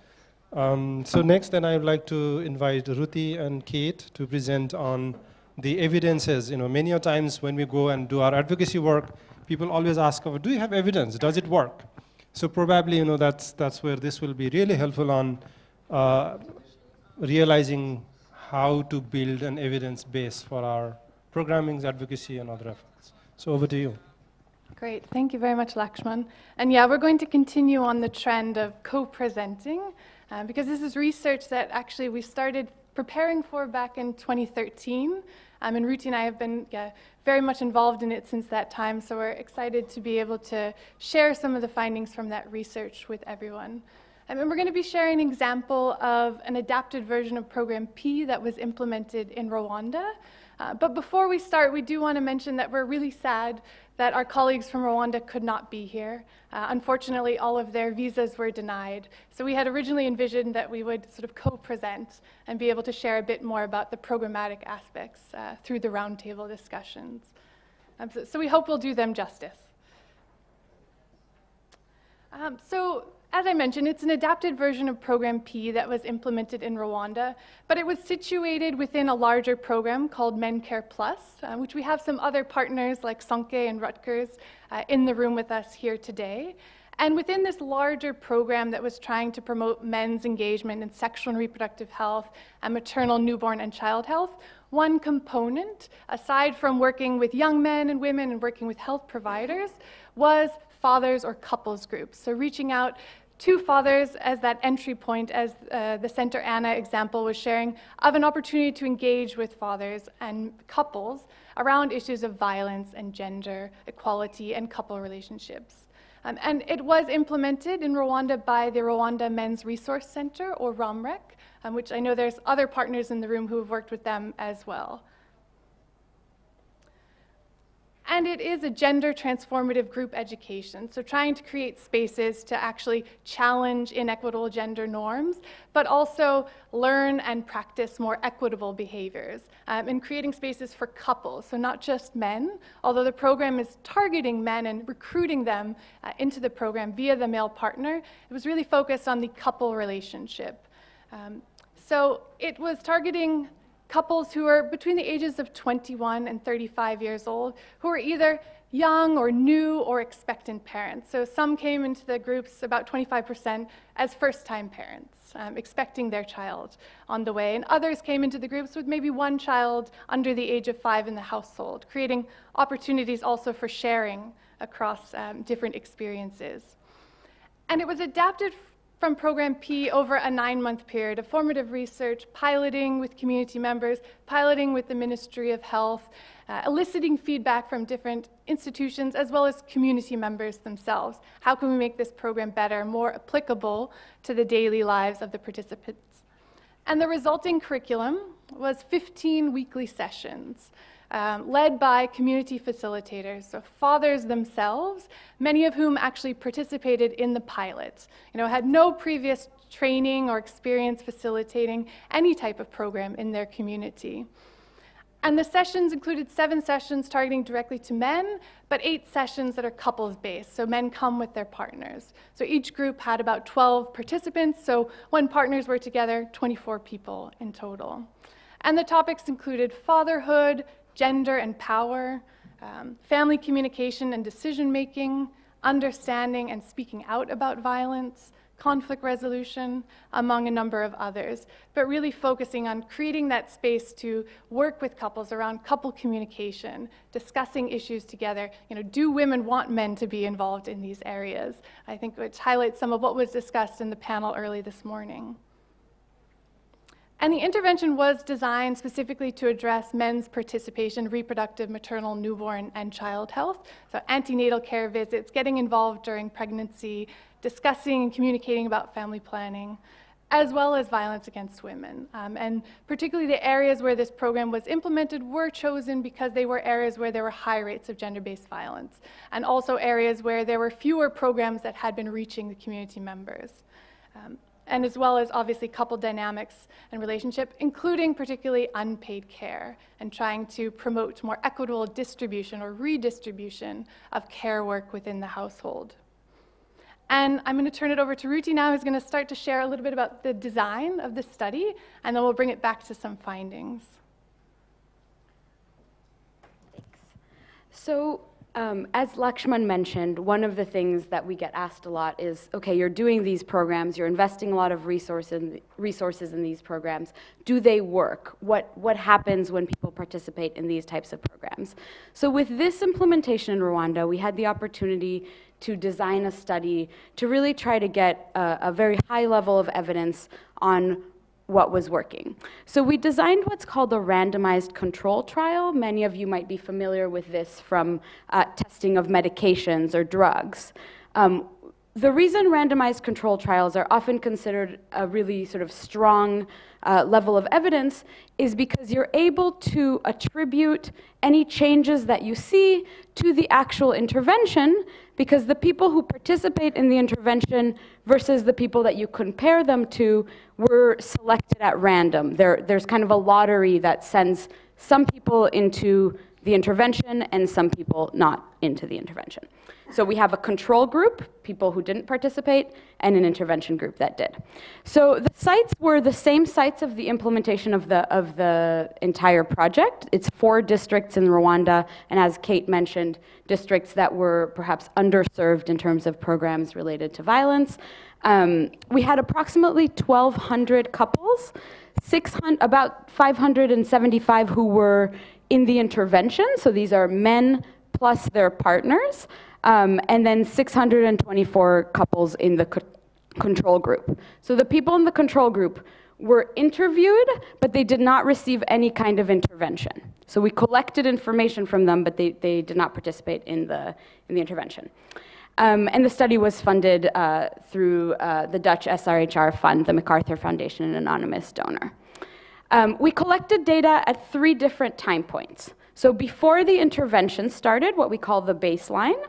Um, so next, then I would like to invite Ruti and Kate to present on the evidences. You know, many a times when we go and do our advocacy work, people always ask, oh, "Do you have evidence? Does it work?" So probably, you know, that's that's where this will be really helpful on uh, realizing how to build an evidence base for our programming, advocacy, and other efforts. So over to you. Great, thank you very much, Laxman. And yeah, we're going to continue on the trend of co-presenting uh, because this is research that actually we started preparing for back in 2013. Um, and Ruti and I have been yeah, very much involved in it since that time, so we're excited to be able to share some of the findings from that research with everyone. Um, and we're going to be sharing an example of an adapted version of Program P that was implemented in Rwanda. Uh, but before we start, we do want to mention that we're really sad that our colleagues from Rwanda could not be here. Uh, unfortunately, all of their visas were denied. So we had originally envisioned that we would sort of co-present and be able to share a bit more about the programmatic aspects uh, through the roundtable discussions. Um, so, so we hope we'll do them justice. Um, so, as I mentioned, it's an adapted version of Program P that was implemented in Rwanda, but it was situated within a larger program called MenCare Plus, uh, which we have some other partners like Sonke and Rutgers uh, in the room with us here today. And within this larger program that was trying to promote men's engagement in sexual and reproductive health and maternal, newborn, and child health, one component, aside from working with young men and women and working with health providers, was fathers or couples groups. So reaching out to fathers as that entry point, as uh, the Center Anna example was sharing, of an opportunity to engage with fathers and couples around issues of violence and gender equality and couple relationships. Um, and it was implemented in Rwanda by the Rwanda Men's Resource Center, or RWAMREC, um, which I know there's other partners in the room who have worked with them as well. And it is a gender transformative group education, so trying to create spaces to actually challenge inequitable gender norms, but also learn and practice more equitable behaviors, um, and creating spaces for couples, so not just men, although the program is targeting men and recruiting them uh, into the program via the male partner, it was really focused on the couple relationship. Um, so it was targeting couples who are between the ages of 21 and 35 years old who are either young or new or expectant parents. So some came into the groups, about 25%, as first time parents, um, expecting their child on the way. And others came into the groups with maybe one child under the age of five in the household, creating opportunities also for sharing across um, different experiences. And it was adapted from Program P over a nine month period of formative research, piloting with community members, piloting with the Ministry of Health, uh, eliciting feedback from different institutions as well as community members themselves. How can we make this program better, more applicable to the daily lives of the participants? And the resulting curriculum was 15 weekly sessions um, led by community facilitators, so fathers themselves, many of whom actually participated in the pilot. You know, had no previous training or experience facilitating any type of program in their community. And the sessions included seven sessions targeting directly to men, but eight sessions that are couples based. So men come with their partners. So each group had about 12 participants. So when partners were together, 24 people in total. And the topics included fatherhood, gender and power, um, family communication and decision making, understanding and speaking out about violence, conflict resolution, among a number of others, but really focusing on creating that space to work with couples around couple communication, discussing issues together. You know, do women want men to be involved in these areas? I think which highlights some of what was discussed in the panel early this morning. And the intervention was designed specifically to address men's participation, reproductive, maternal, newborn, and child health. So, antenatal care visits, getting involved during pregnancy, discussing and communicating about family planning, as well as violence against women. Um, and particularly the areas where this program was implemented were chosen because they were areas where there were high rates of gender based violence, and also areas where there were fewer programs that had been reaching the community members. Um, and as well as obviously couple dynamics and relationship, including particularly unpaid care, and trying to promote more equitable distribution or redistribution of care work within the household. And I'm going to turn it over to Ruti now, who's going to start to share a little bit about the design of the study, and then we'll bring it back to some findings. Thanks. So um, as Laxman mentioned, one of the things that we get asked a lot is, okay, you're doing these programs, you're investing a lot of resource in, resources in these programs. Do they work? What, what happens when people participate in these types of programs? So with this implementation in Rwanda, we had the opportunity to design a study to really try to get a, a very high level of evidence on what was working. So we designed what's called a randomized control trial. Many of you might be familiar with this from uh, testing of medications or drugs. Um, the reason randomized control trials are often considered a really sort of strong uh, level of evidence is because you're able to attribute any changes that you see to the actual intervention because the people who participate in the intervention versus the people that you compare them to were selected at random. There, there's kind of a lottery that sends some people into the intervention and some people not into the intervention. So we have a control group, people who didn't participate, and an intervention group that did. So the sites were the same sites of the implementation of the, of the entire project. It's four districts in Rwanda, and as Kate mentioned, districts that were perhaps underserved in terms of programs related to violence. Um, we had approximately 1,200 couples, 600, about 575 who were in the intervention, so these are men plus their partners um, and then 624 couples in the co control group. So the people in the control group were interviewed, but they did not receive any kind of intervention. So we collected information from them, but they, they did not participate in the, in the intervention. Um, and the study was funded uh, through uh, the Dutch SRHR fund, the MacArthur Foundation, an anonymous donor. Um, we collected data at three different time points. So before the intervention started, what we call the baseline,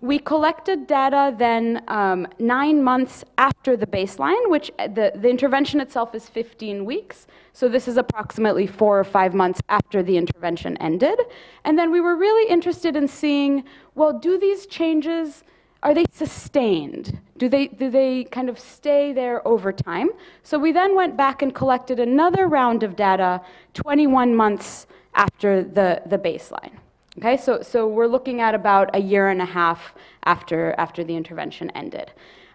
we collected data then um, nine months after the baseline, which uh, the, the intervention itself is 15 weeks. So this is approximately four or five months after the intervention ended. And then we were really interested in seeing, well, do these changes, are they sustained? Do they, do they kind of stay there over time? So we then went back and collected another round of data 21 months after the, the baseline. Okay, so, so we're looking at about a year and a half after, after the intervention ended.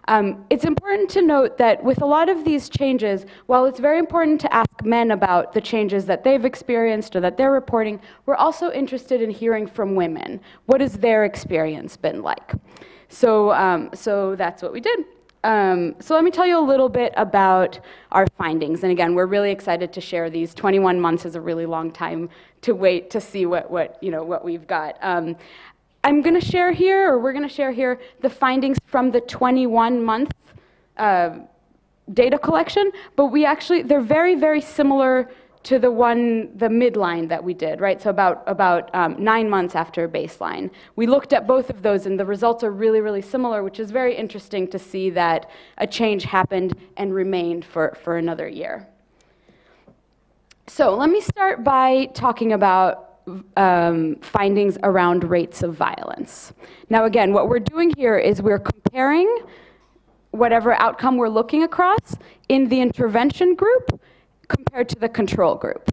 Um, it's important to note that with a lot of these changes, while it's very important to ask men about the changes that they've experienced or that they're reporting, we're also interested in hearing from women. What has their experience been like? So, um, so that's what we did. Um, so let me tell you a little bit about our findings. And again, we're really excited to share these. 21 months is a really long time to wait to see what, what, you know, what we've got. Um, I'm going to share here, or we're going to share here, the findings from the 21 month uh, data collection, but we actually, they're very, very similar to the one, the midline that we did, right? So about, about um, nine months after baseline. We looked at both of those and the results are really, really similar, which is very interesting to see that a change happened and remained for, for another year. So let me start by talking about um, findings around rates of violence. Now again, what we're doing here is we're comparing whatever outcome we're looking across in the intervention group compared to the control group.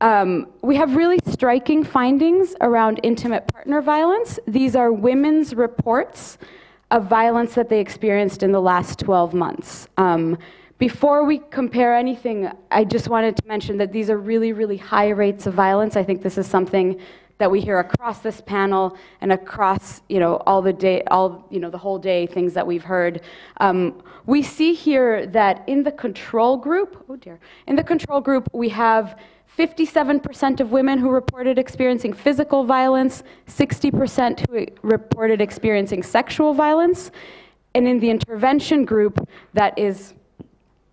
Um, we have really striking findings around intimate partner violence. These are women's reports of violence that they experienced in the last 12 months. Um, before we compare anything, I just wanted to mention that these are really, really high rates of violence. I think this is something that we hear across this panel and across you know all the day all you know the whole day things that we've heard. Um, we see here that in the control group oh dear in the control group we have 57% of women who reported experiencing physical violence 60% who reported experiencing sexual violence and in the intervention group that is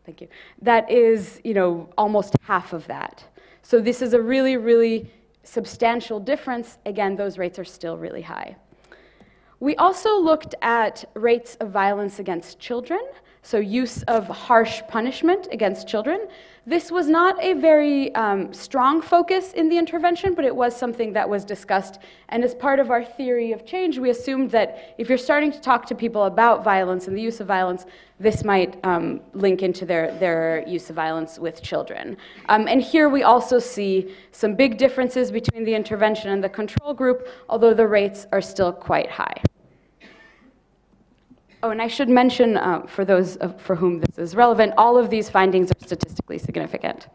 thank you that is you know almost half of that. So this is a really really substantial difference, again, those rates are still really high. We also looked at rates of violence against children, so use of harsh punishment against children. This was not a very um, strong focus in the intervention, but it was something that was discussed. And as part of our theory of change, we assumed that if you're starting to talk to people about violence and the use of violence, this might um, link into their, their use of violence with children. Um, and here we also see some big differences between the intervention and the control group, although the rates are still quite high. Oh, and I should mention, uh, for those of, for whom this is relevant, all of these findings are statistically significant.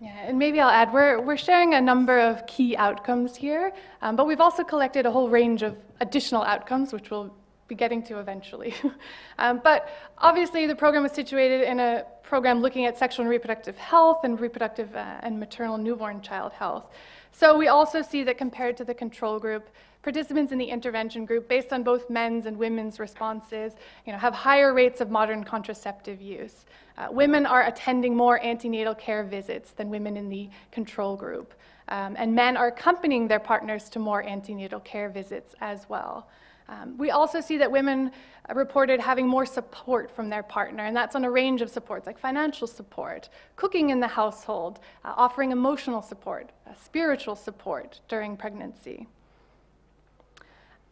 Yeah, and maybe I'll add, we're, we're sharing a number of key outcomes here, um, but we've also collected a whole range of additional outcomes, which we'll be getting to eventually. um, but obviously, the program is situated in a program looking at sexual and reproductive health and reproductive uh, and maternal newborn child health. So we also see that compared to the control group, Participants in the intervention group, based on both men's and women's responses, you know, have higher rates of modern contraceptive use. Uh, women are attending more antenatal care visits than women in the control group. Um, and men are accompanying their partners to more antenatal care visits as well. Um, we also see that women reported having more support from their partner, and that's on a range of supports like financial support, cooking in the household, uh, offering emotional support, uh, spiritual support during pregnancy.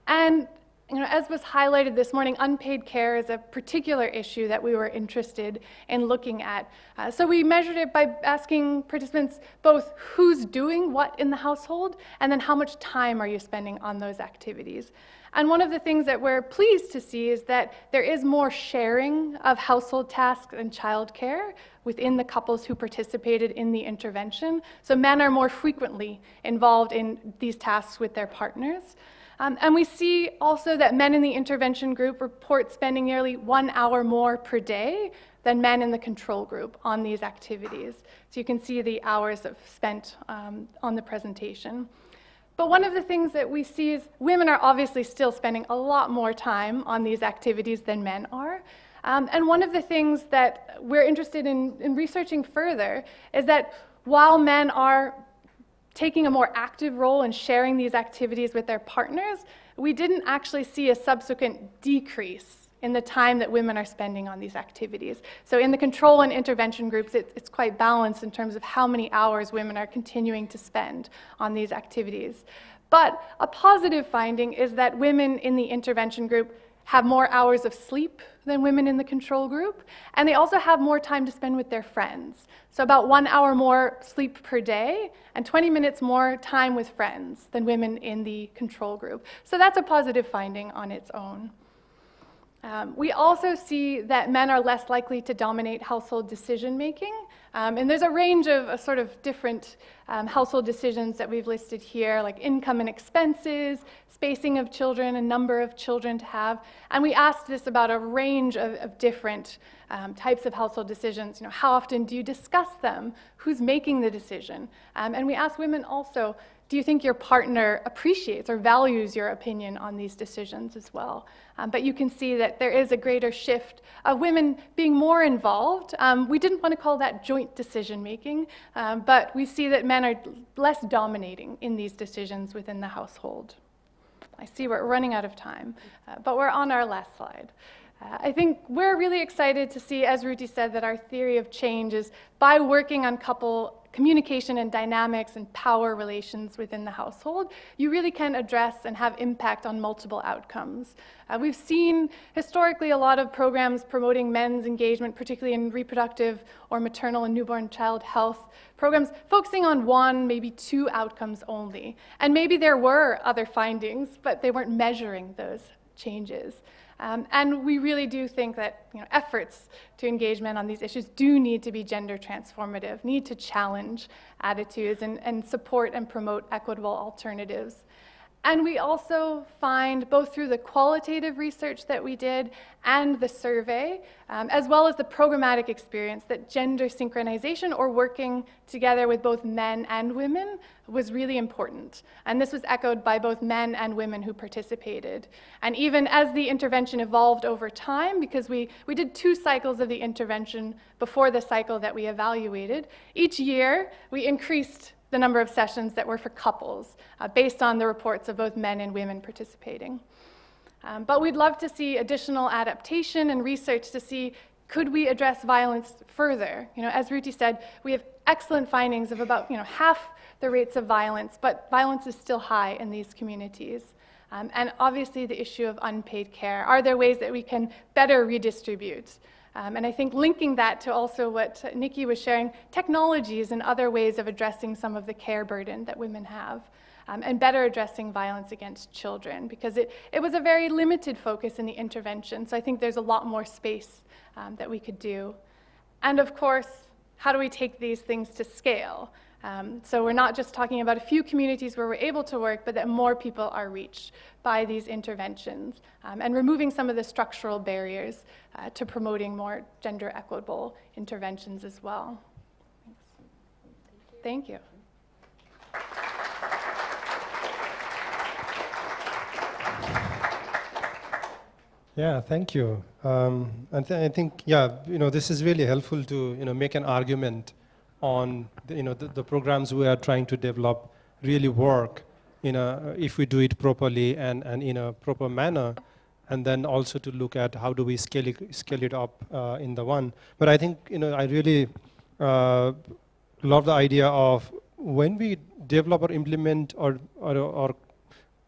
And you know, as was highlighted this morning, unpaid care is a particular issue that we were interested in looking at. Uh, so we measured it by asking participants both who's doing what in the household and then how much time are you spending on those activities. And one of the things that we're pleased to see is that there is more sharing of household tasks and childcare within the couples who participated in the intervention. So men are more frequently involved in these tasks with their partners. Um, and we see also that men in the intervention group report spending nearly one hour more per day than men in the control group on these activities. So you can see the hours of spent um, on the presentation. But one of the things that we see is women are obviously still spending a lot more time on these activities than men are. Um, and one of the things that we're interested in, in researching further is that while men are taking a more active role in sharing these activities with their partners, we didn't actually see a subsequent decrease in the time that women are spending on these activities. So in the control and intervention groups, it, it's quite balanced in terms of how many hours women are continuing to spend on these activities. But a positive finding is that women in the intervention group have more hours of sleep than women in the control group, and they also have more time to spend with their friends. So, about one hour more sleep per day and 20 minutes more time with friends than women in the control group. So, that's a positive finding on its own. Um, we also see that men are less likely to dominate household decision making. Um, and there's a range of uh, sort of different um, household decisions that we've listed here, like income and expenses, spacing of children, a number of children to have. And we asked this about a range of, of different um, types of household decisions. You know, how often do you discuss them? Who's making the decision? Um, and we asked women also, do you think your partner appreciates or values your opinion on these decisions as well? Um, but you can see that there is a greater shift of women being more involved. Um, we didn't want to call that joint decision making, um, but we see that men are less dominating in these decisions within the household. I see we're running out of time, uh, but we're on our last slide. Uh, I think we're really excited to see, as Ruti said, that our theory of change is by working on couple communication and dynamics and power relations within the household, you really can address and have impact on multiple outcomes. Uh, we've seen historically a lot of programs promoting men's engagement, particularly in reproductive or maternal and newborn child health, programs focusing on one, maybe two outcomes only. And maybe there were other findings, but they weren't measuring those changes. Um, and we really do think that you know, efforts to engagement on these issues do need to be gender transformative, need to challenge attitudes and, and support and promote equitable alternatives. And we also find, both through the qualitative research that we did and the survey, um, as well as the programmatic experience, that gender synchronization or working together with both men and women was really important. And this was echoed by both men and women who participated. And even as the intervention evolved over time, because we, we did two cycles of the intervention before the cycle that we evaluated, each year we increased the number of sessions that were for couples, uh, based on the reports of both men and women participating. Um, but we'd love to see additional adaptation and research to see could we address violence further? You know, as Ruti said, we have excellent findings of about you know, half the rates of violence, but violence is still high in these communities. Um, and obviously, the issue of unpaid care. Are there ways that we can better redistribute? Um, and I think linking that to also what Nikki was sharing, technologies and other ways of addressing some of the care burden that women have. Um, and better addressing violence against children because it, it was a very limited focus in the intervention. So I think there's a lot more space um, that we could do. And of course, how do we take these things to scale? Um, so we're not just talking about a few communities where we're able to work, but that more people are reached by these interventions um, and removing some of the structural barriers uh, to promoting more gender equitable interventions as well. Thank you. Yeah, thank you. Um, and th I think, yeah, you know, this is really helpful to, you know, make an argument on, the, you know, the, the, programs we are trying to develop really work, you know, if we do it properly and, and in a proper manner, and then also to look at how do we scale it, scale it up uh, in the one. But I think, you know, I really uh, love the idea of when we develop or implement or, or, or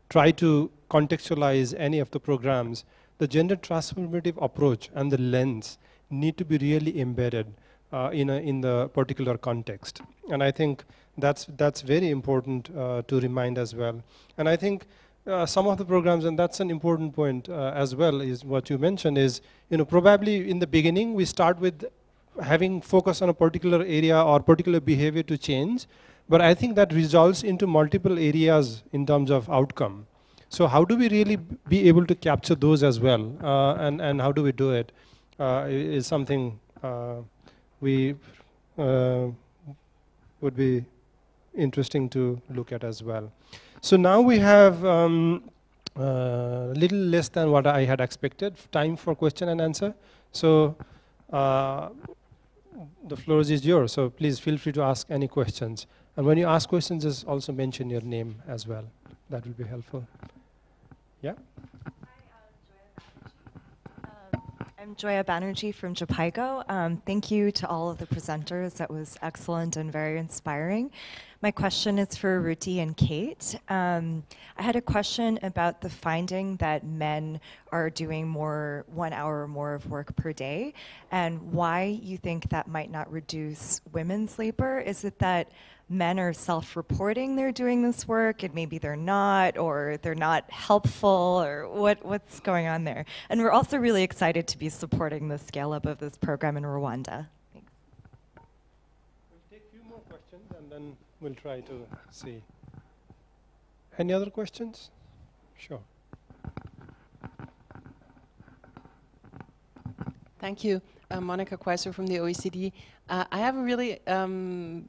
try to contextualize any of the programs, the gender transformative approach and the lens need to be really embedded uh, in, a, in the particular context. And I think that's, that's very important uh, to remind as well. And I think uh, some of the programs, and that's an important point uh, as well, is what you mentioned is, you know, probably in the beginning we start with having focus on a particular area or particular behavior to change, but I think that results into multiple areas in terms of outcome. So how do we really be able to capture those as well? Uh, and, and how do we do it? Uh, is something we uh, would be interesting to look at as well. So now we have a um, uh, little less than what I had expected, time for question and answer. So uh, the floor is yours, so please feel free to ask any questions. And when you ask questions, just also mention your name as well. That will be helpful. Yeah? I'm Joya Banerjee from Jhpiego. Um, thank you to all of the presenters. That was excellent and very inspiring. My question is for Ruti and Kate. Um, I had a question about the finding that men are doing more, one hour or more of work per day, and why you think that might not reduce women's labor. Is it that men are self-reporting they're doing this work and maybe they're not or they're not helpful or what, what's going on there and we're also really excited to be supporting the scale up of this program in rwanda Thanks. We'll take a few more questions and then we'll try to see. Any other questions? Sure. Thank you. Uh, Monica Queisser from the OECD. Uh, I have a really um,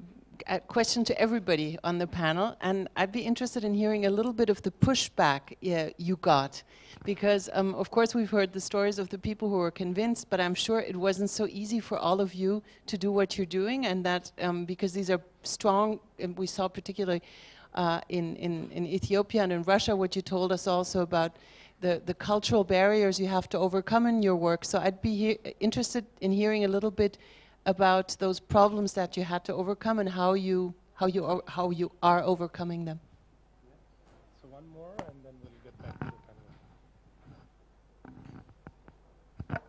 a question to everybody on the panel, and I'd be interested in hearing a little bit of the pushback uh, you got. Because, um, of course, we've heard the stories of the people who were convinced, but I'm sure it wasn't so easy for all of you to do what you're doing, and that um, because these are strong, and we saw particularly uh, in, in, in Ethiopia and in Russia, what you told us also about the, the cultural barriers you have to overcome in your work. So I'd be interested in hearing a little bit about those problems that you had to overcome and how you how you are, how you are overcoming them. So one more, and then we'll get back to the panel.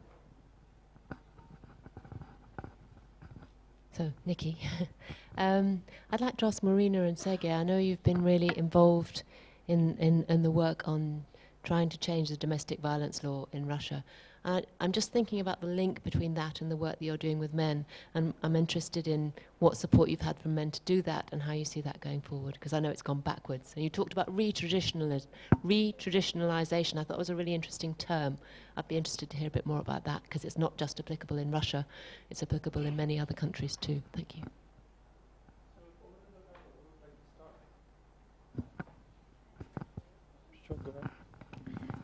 So, Nikki, um, I'd like to ask Marina and Sergey. I know you've been really involved in, in, in the work on trying to change the domestic violence law in Russia. Uh, I'm just thinking about the link between that and the work that you're doing with men. And I'm interested in what support you've had from men to do that and how you see that going forward, because I know it's gone backwards. And you talked about re-traditionalization. I thought it was a really interesting term. I'd be interested to hear a bit more about that, because it's not just applicable in Russia, it's applicable in many other countries too. Thank you.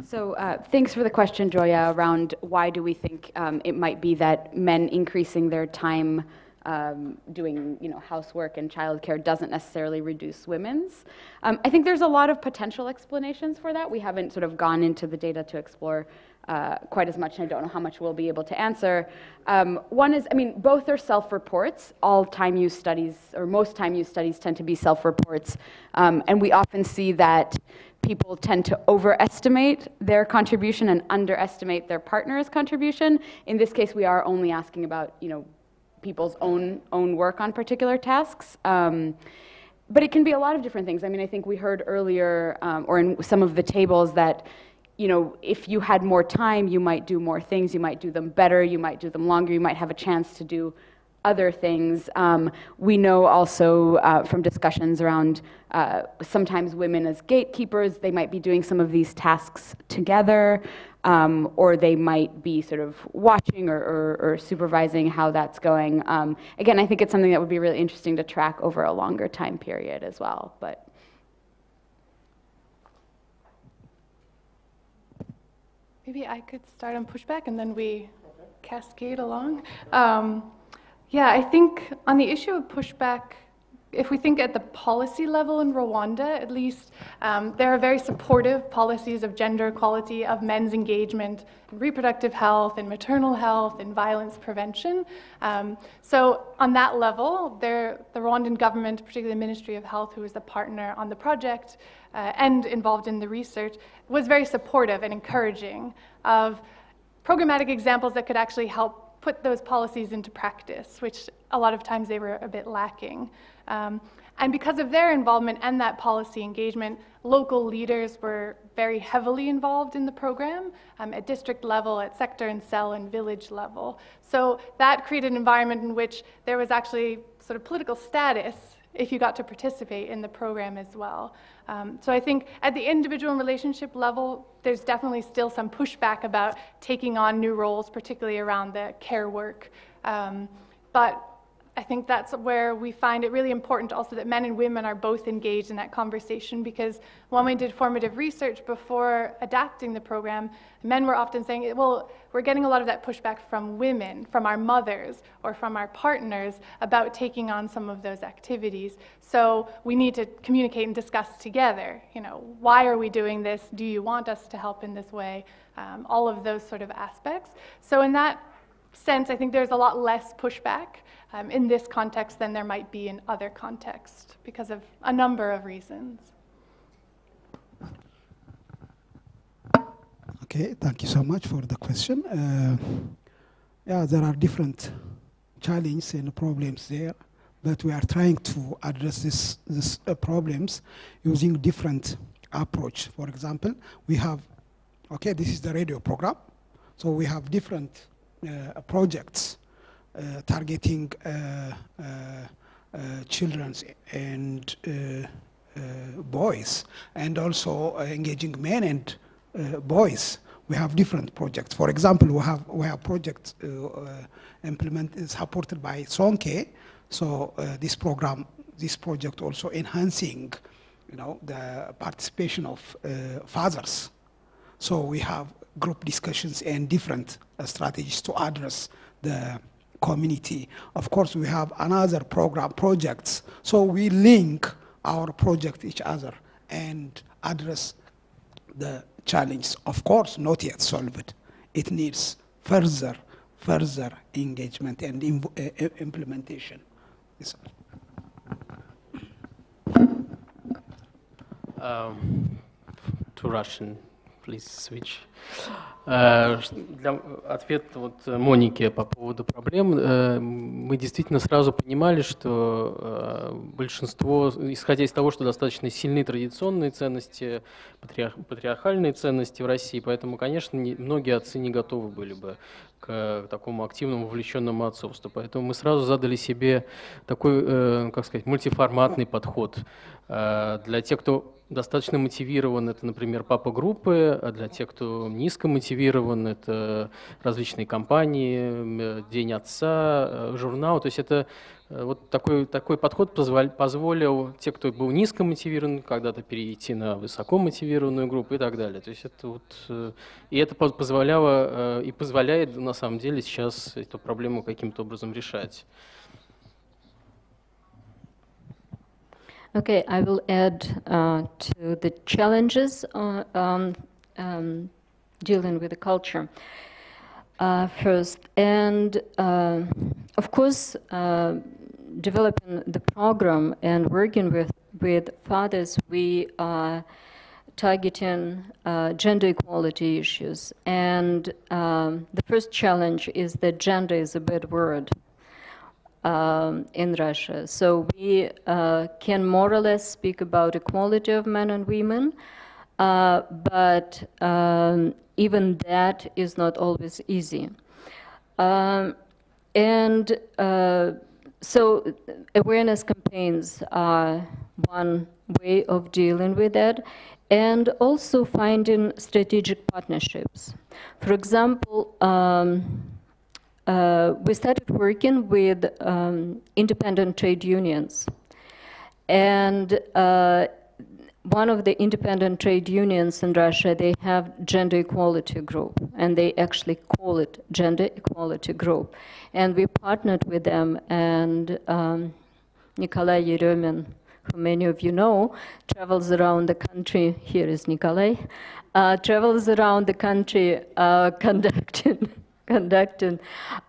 So uh, thanks for the question, Joya, around why do we think um, it might be that men increasing their time um, doing you know, housework and childcare doesn't necessarily reduce women's. Um, I think there's a lot of potential explanations for that. We haven't sort of gone into the data to explore uh, quite as much, and I don't know how much we'll be able to answer. Um, one is, I mean, both are self-reports. All time use studies, or most time use studies tend to be self-reports, um, and we often see that people tend to overestimate their contribution and underestimate their partner's contribution. In this case, we are only asking about, you know, people's own, own work on particular tasks. Um, but it can be a lot of different things. I mean, I think we heard earlier, um, or in some of the tables, that you know, if you had more time, you might do more things. You might do them better. You might do them longer. You might have a chance to do other things. Um, we know also uh, from discussions around uh, sometimes women as gatekeepers, they might be doing some of these tasks together, um, or they might be sort of watching or, or, or supervising how that's going. Um, again, I think it's something that would be really interesting to track over a longer time period as well. But Maybe I could start on pushback and then we cascade along. Um, yeah, I think on the issue of pushback, if we think at the policy level in Rwanda, at least, um, there are very supportive policies of gender equality, of men's engagement in reproductive health, in maternal health, in violence prevention. Um, so, on that level, there, the Rwandan government, particularly the Ministry of Health, who is the partner on the project uh, and involved in the research, was very supportive and encouraging of programmatic examples that could actually help put those policies into practice, which a lot of times they were a bit lacking. Um, and because of their involvement and that policy engagement, local leaders were very heavily involved in the program um, at district level, at sector and cell and village level. So that created an environment in which there was actually sort of political status if you got to participate in the program as well. Um, so I think at the individual relationship level, there's definitely still some pushback about taking on new roles, particularly around the care work. Um, but I think that's where we find it really important also that men and women are both engaged in that conversation because when we did formative research before adapting the program, men were often saying, well, we're getting a lot of that pushback from women, from our mothers, or from our partners about taking on some of those activities. So we need to communicate and discuss together. You know, why are we doing this? Do you want us to help in this way? Um, all of those sort of aspects. So in that sense, I think there's a lot less pushback um, in this context than there might be in other contexts because of a number of reasons. Okay, thank you so much for the question. Uh, yeah, there are different challenges and problems there, but we are trying to address these this uh, problems using different approach. For example, we have, okay, this is the radio program, so we have different uh, projects Uh, targeting uh, uh, uh, children and uh, boys, and also engaging men and boys. We have different projects. For example, we have we have projects implemented supported by Sonke. So this program, this project also enhancing you know, the participation of uh, fathers. So we have group discussions and different uh, strategies to address the community. Of course, we have another program, projects, so we link our project each other and address the challenge. Of course, not yet solved. It needs further, further engagement and uh, implementation. Yes, um, to Russian please switch. Э, для, ответ вот Моники по поводу проблем. Э, мы действительно сразу понимали, что э, большинство, исходя из того, что достаточно сильны традиционные ценности, патриархальные ценности в России, поэтому, конечно, многие отцы не готовы были бы к такому активному, вовлеченному отцовству. Поэтому мы сразу задали себе такой, как сказать, мультиформатный подход. Для тех, кто достаточно мотивирован, это, например, папа группы, а для тех, кто низко мотивирован, это различные компании, День отца, э, журнал. То есть это э, вот такой, такой подход позволил, позволил те, кто был низко мотивирован, когда-то перейти на высоко мотивированную группу и так далее. То есть это вот, э, и это позволяло и позволяет на самом деле сейчас эту проблему каким-то образом решать. Okay, I will add uh, to the challenges uh, um, um, dealing with the culture uh, first. And uh, of course, uh, developing the program and working with, with fathers, we are targeting uh, gender equality issues. And um, the first challenge is that gender is a bad word um, in Russia. So we uh, can more or less speak about equality of men and women, uh, but um, even that is not always easy. Um, and uh, so awareness campaigns are one way of dealing with that and also finding strategic partnerships. For example, um, uh, we started working with um, independent trade unions. And uh, one of the independent trade unions in Russia, they have gender equality group, and they actually call it gender equality group. And we partnered with them, and um, Nikolai Yeremin, who many of you know, travels around the country. Here is Nikolai. Uh, travels around the country uh, conducting conducting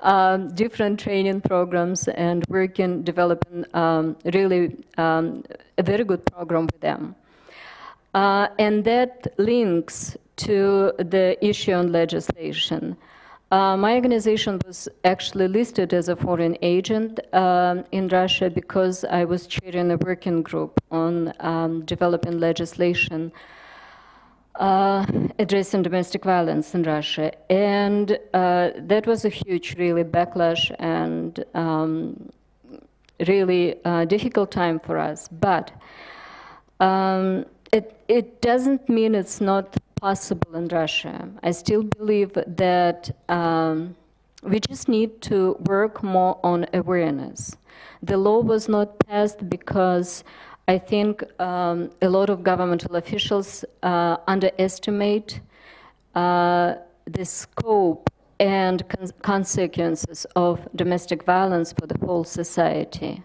um, different training programs and working, developing um, really um, a very good program with them. Uh, and that links to the issue on legislation. Uh, my organization was actually listed as a foreign agent um, in Russia because I was chairing a working group on um, developing legislation uh, addressing domestic violence in Russia. And uh, that was a huge, really, backlash and um, really uh, difficult time for us. But um, it, it doesn't mean it's not possible in Russia. I still believe that um, we just need to work more on awareness. The law was not passed because I think um, a lot of governmental officials uh, underestimate uh, the scope and con- consequences of domestic violence for the whole society.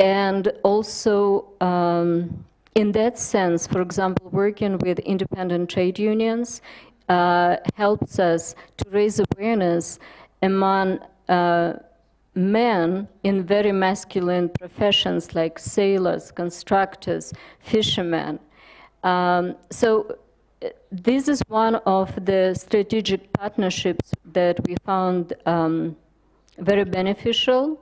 And also, um, in that sense, for example, working with independent trade unions uh, helps us to raise awareness among uh, men in very masculine professions like sailors, constructors, fishermen. Um, so uh, this is one of the strategic partnerships that we found um, very beneficial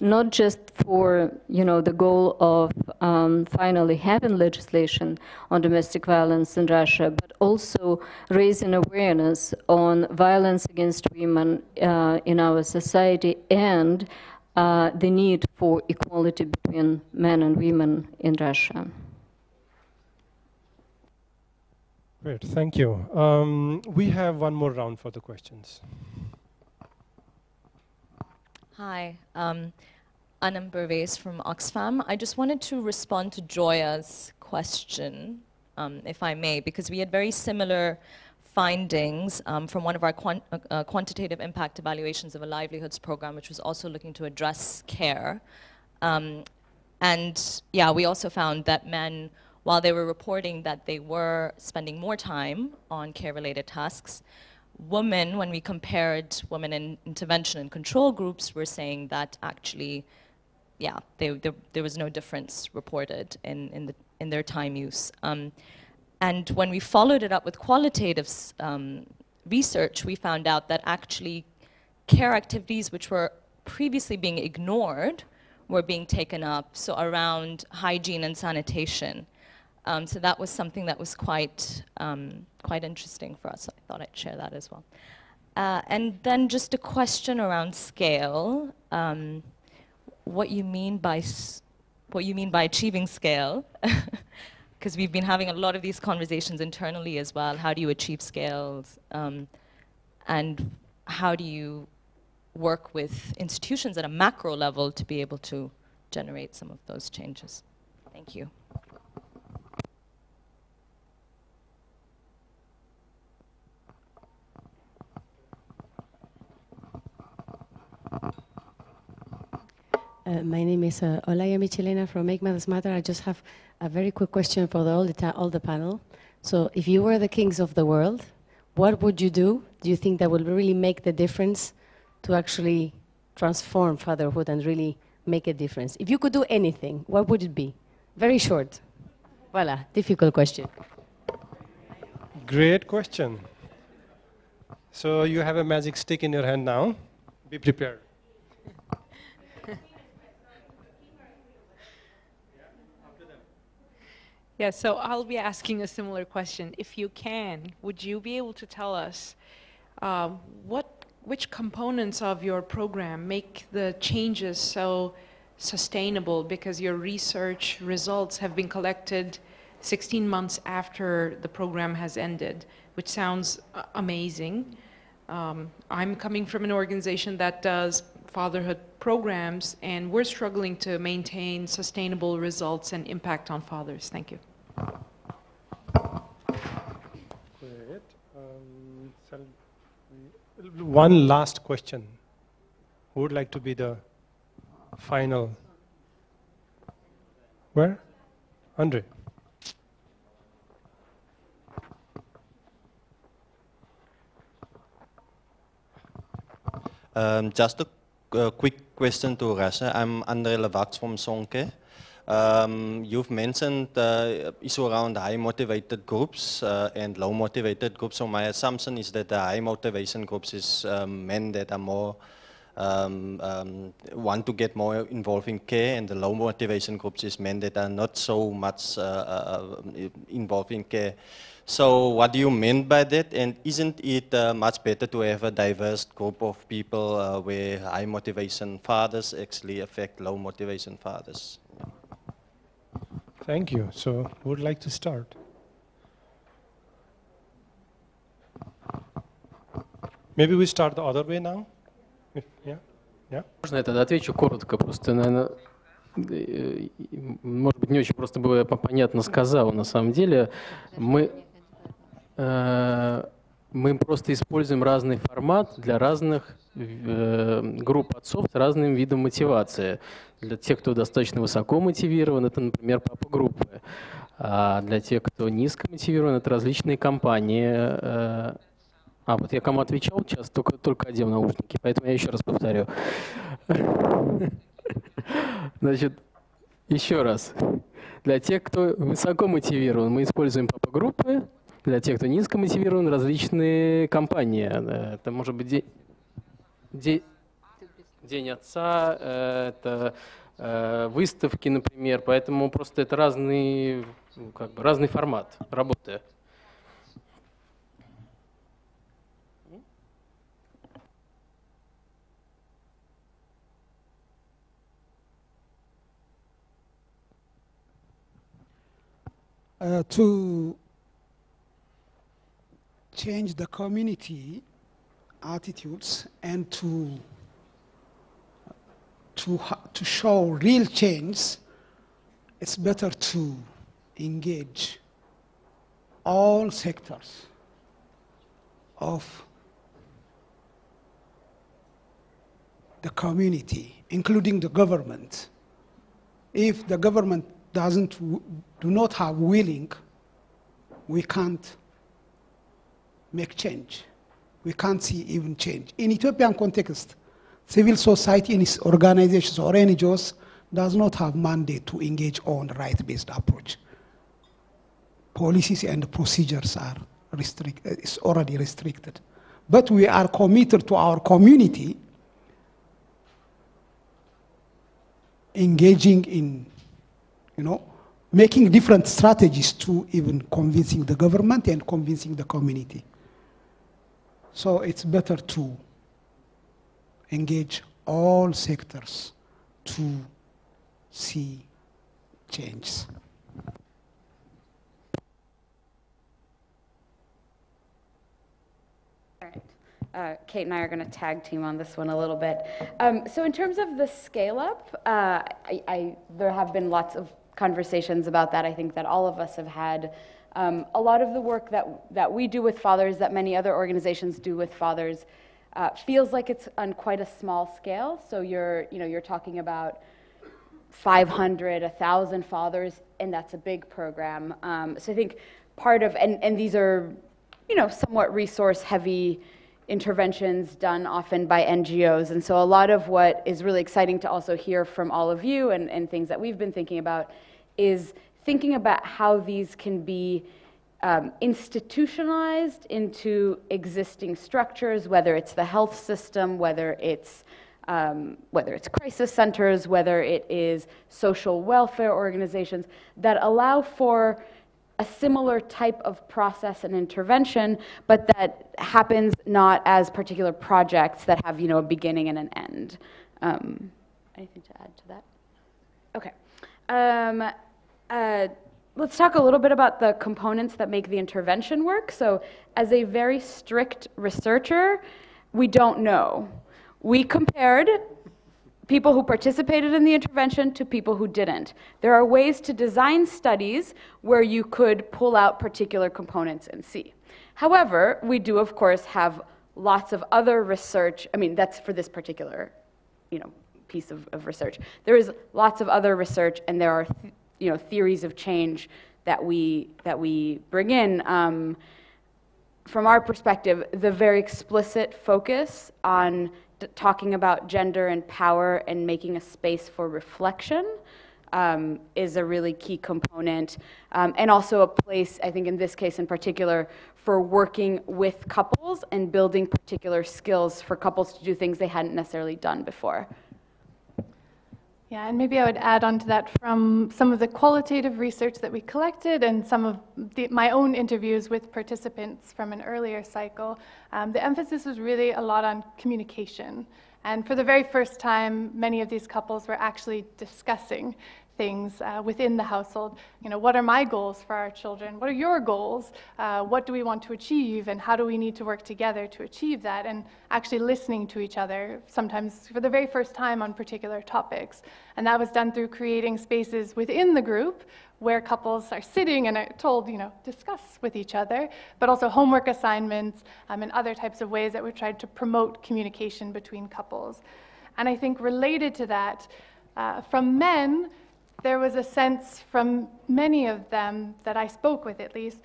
not just for you know the goal of um, finally having legislation on domestic violence in Russia, but also raising awareness on violence against women uh, in our society and uh, the need for equality between men and women in Russia. Great, thank you. Um, we have one more round for the questions. Hi, um, Anam Parvez from Oxfam. I just wanted to respond to Joya's question, um, if I may, because we had very similar findings um, from one of our quant uh, uh, quantitative impact evaluations of a livelihoods program, which was also looking to address care. Um, and yeah, we also found that men, while they were reporting that they were spending more time on care-related tasks, women, when we compared women in intervention and control groups, were saying that actually, yeah, they, they, there was no difference reported in, in, the, in their time use. Um, and when we followed it up with qualitative um, research, we found out that actually care activities which were previously being ignored were being taken up, so around hygiene and sanitation. Um, so that was something that was quite, um, quite interesting for us. I thought I'd share that as well. Uh, and then just a question around scale. Um, what you mean by what you mean by achieving scale? Because we've been having a lot of these conversations internally as well. How do you achieve scales? Um, and how do you work with institutions at a macro level to be able to generate some of those changes? Thank you. Uh, my name is uh, Olaya Michelena from Make Mothers Matter. I just have a very quick question for the, all, the all the panel. So if you were the kings of the world, what would you do? Do you think that would really make the difference to actually transform fatherhood and really make a difference? If you could do anything, what would it be? Very short. Voila, difficult question. Great question. So you have a magic stick in your hand now. Be prepared. Yeah, so I'll be asking a similar question. If you can, would you be able to tell us um, what, which components of your program make the changes so sustainable? Because your research results have been collected 16 months after the program has ended, which sounds amazing. Um, I'm coming from an organization that does fatherhood programs, and we're struggling to maintain sustainable results and impact on fathers. Thank you. Great. Um, one last question. Who would like to be the final? Where? Andre. Um, just a uh, quick question to Rasha. I'm Andre Levax from Sonke. Um, you've mentioned uh, issue around high motivated groups uh, and low motivated groups. So my assumption is that the high motivation groups is um, men that are more um, um, want to get more involved in care, and the low motivation groups is men that are not so much uh, uh involved in care. So what do you mean by that? And isn't it uh, much better to have a diverse group of people uh, where high motivation fathers actually affect low motivation fathers? Thank you. So who would like to start? Maybe we start the other way now? If, yeah? Yeah. Можно я тогда отвечу коротко, просто, наверное, э, может быть, не очень просто было я по- понятно сказал. На самом деле, мы, э, мы просто используем разный формат для разных э, групп отцов с разным видом мотивации. Для тех, кто достаточно высоко мотивирован, это, например, папа группы. А для тех, кто низко мотивирован, это различные компании. э, А, вот я кому отвечал сейчас, только, только одел наушники, поэтому я еще раз повторю. Значит, еще раз. Для тех, кто высоко мотивирован, мы используем папа-группы. Для тех, кто низко мотивирован, различные компании. Э, Это может быть день, де- день отца, э, это э, выставки, например. Поэтому просто это разный, ну, как бы, разный формат работы. uh, to change the community attitudes and to to to show real change, it's better to engage all sectors of the community, including the government. If the government doesn't do not have willing, we can't make change. We can't see even change. In Ethiopian context, civil society in its organizations or NGOs does not have mandate to engage on right-based approach. Policies and procedures are restrict, uh, is already restricted. But we are committed to our community engaging in, you know, making different strategies to even convincing the government and convincing the community. So it's better to engage all sectors to see changes. Uh, Kate and I are going to tag team on this one a little bit. Um, so, in terms of the scale up, uh, I, I, there have been lots of conversations about that. I think that all of us have had. Um, a lot of the work that, that we do with fathers, that many other organizations do with fathers, uh, feels like it's on quite a small scale. So, you're, you know, you're talking about 500, 1,000 fathers, and that's a big program. Um, so I think part of, and, and these are, you know, somewhat resource heavy interventions done often by NGOs. And so a lot of what is really exciting to also hear from all of you and, and things that we've been thinking about is thinking about how these can be um, institutionalized into existing structures, whether it's the health system, whether it's um, whether it's crisis centers, whether it is social welfare organizations that allow for a similar type of process and intervention, but that happens not as particular projects that have, you know, a beginning and an end. Um, anything to add to that? Okay. Um, uh, let's talk a little bit about the components that make the intervention work. So, as a very strict researcher, we don't know. We compared people who participated in the intervention to people who didn't. There are ways to design studies where you could pull out particular components and see. However, we do, of course, have lots of other research. I mean, that's for this particular, you know, piece of, of research. There is lots of other research, and there are, th- you know, theories of change that we that we bring in. Um, from our perspective, the very explicit focus on talking about gender and power and making a space for reflection um, is a really key component. Um, and also a place, I think in this case in particular, for working with couples and building particular skills for couples to do things they hadn't necessarily done before. Yeah, and maybe I would add on to that from some of the qualitative research that we collected and some of the, my own interviews with participants from an earlier cycle. Um, the emphasis was really a lot on communication. And for the very first time, many of these couples were actually discussing things uh, within the household. You know, what are my goals for our children? What are your goals? Uh, what do we want to achieve? And how do we need to work together to achieve that? And actually listening to each other, sometimes for the very first time on particular topics. And that was done through creating spaces within the group where couples are sitting and are told, you know, discuss with each other, but also homework assignments um, and other types of ways that we tried to promote communication between couples. And I think related to that, uh, from men, there was a sense from many of them that I spoke with at least,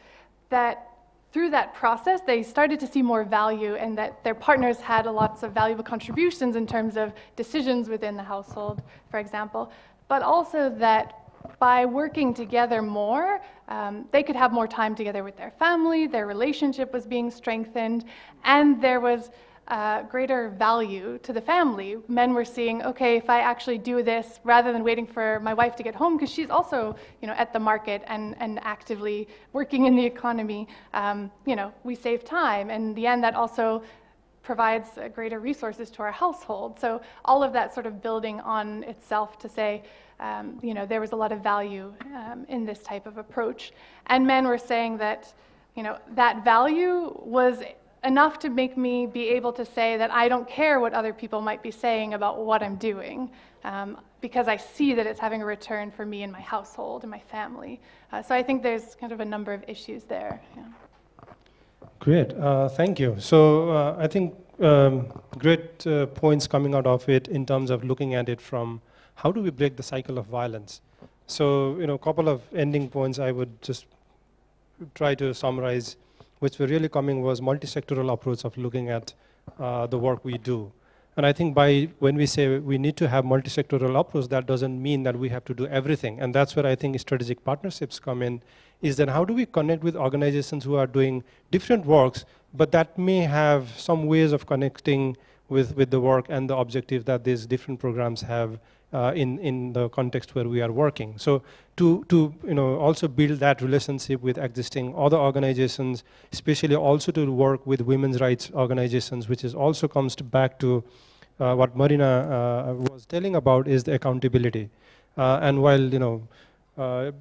that through that process, they started to see more value and that their partners had lots of valuable contributions in terms of decisions within the household, for example, but also that by working together more, um, they could have more time together with their family, their relationship was being strengthened, and there was uh, greater value to the family. Men were seeing, okay, if I actually do this, rather than waiting for my wife to get home, because she's also, you know, at the market and, and actively working in the economy, um, you know, we save time. And in the end, that also provides uh, greater resources to our household. So all of that sort of building on itself to say, um, you know, there was a lot of value um, in this type of approach. And men were saying that, you know, that value was enough to make me be able to say that I don't care what other people might be saying about what I'm doing, um, because I see that it's having a return for me and my household and my family. Uh, so I think there's kind of a number of issues there. Yeah. Great, uh, thank you. So uh, I think um, great uh, points coming out of it in terms of looking at it from how do we break the cycle of violence. So you know, a couple of ending points I would just try to summarize which were really coming was multi-sectoral approach of looking at uh, the work we do. And I think by when we say we need to have multi-sectoral approach, that doesn't mean that we have to do everything. And that's where I think strategic partnerships come in, is that how do we connect with organizations who are doing different works, but that may have some ways of connecting with, with the work and the objective that these different programs have uh, in, in the context where we are working. So to, to you know, also build that relationship with existing other organizations, especially also to work with women's rights organizations, which is also comes to back to uh, what Marina uh, was telling about is the accountability. Uh, and while, you know, uh,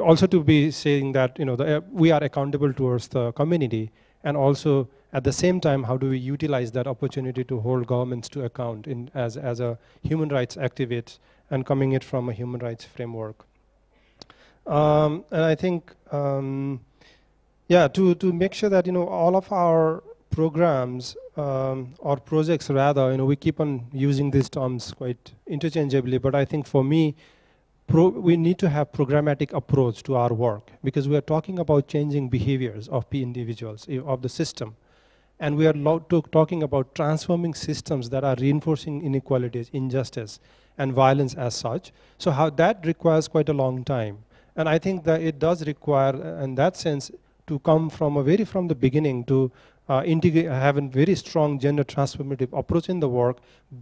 also to be saying that, you know, the, we are accountable towards the community and also at the same time, how do we utilize that opportunity to hold governments to account in, as, as a human rights activist and coming it from a human rights framework? Um, and I think, um, yeah, to, to make sure that, you know, all of our programs um, or projects rather, you know, we keep on using these terms quite interchangeably, but I think for me, we need to have programmatic approach to our work because we are talking about changing behaviors of individuals, of the system. And we are talking about transforming systems that are reinforcing inequalities, injustice, and violence as such. So how that requires quite a long time. And I think that it does require, uh, in that sense, to come from a very from the beginning to uh, integrate, have a very strong gender transformative approach in the work,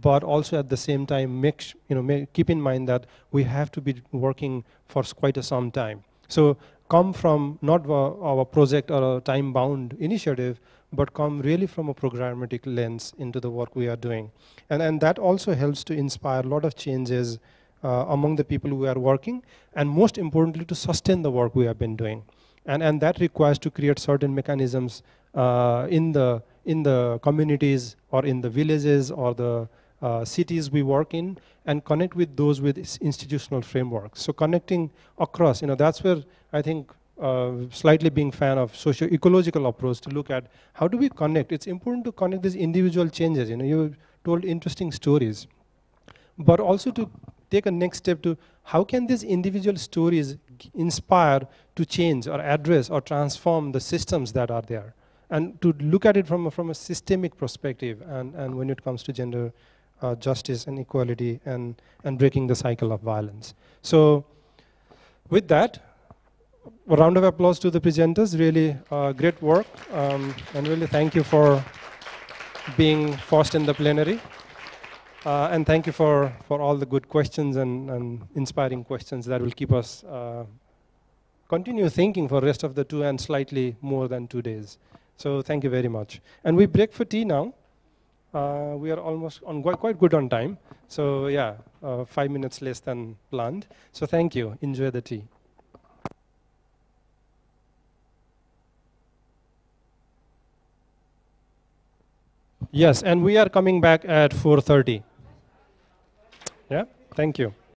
but also at the same time make you know make, keep in mind that we have to be working for quite a some time. So come from not our project or a time-bound initiative, but come really from a programmatic lens into the work we are doing. And, and that also helps to inspire a lot of changes uh, among the people who are working, and most importantly, to sustain the work we have been doing. And, and that requires to create certain mechanisms uh, in, the, in the communities or in the villages or the uh, cities we work in and connect with those with institutional frameworks. So connecting across, you know, that's where I think uh, slightly being fan of socio-ecological approach to look at how do we connect. It's important to connect these individual changes. You know, you told interesting stories, but also to take a next step to how can these individual stories inspire to change or address or transform the systems that are there, and to look at it from a, from a systemic perspective. And and when it comes to gender uh, justice and equality and and breaking the cycle of violence. So, with that a round of applause to the presenters. Really uh, great work. Um, and really thank you for being first in the plenary. Uh, and thank you for, for all the good questions and, and inspiring questions that will keep us uh, continue thinking for the rest of the two and slightly more than two days. So thank you very much. And we break for tea now. Uh, we are almost on quite good on time. So yeah, uh, five minutes less than planned. So thank you. Enjoy the tea. Yes, and we are coming back at 4.30. Yeah, thank you.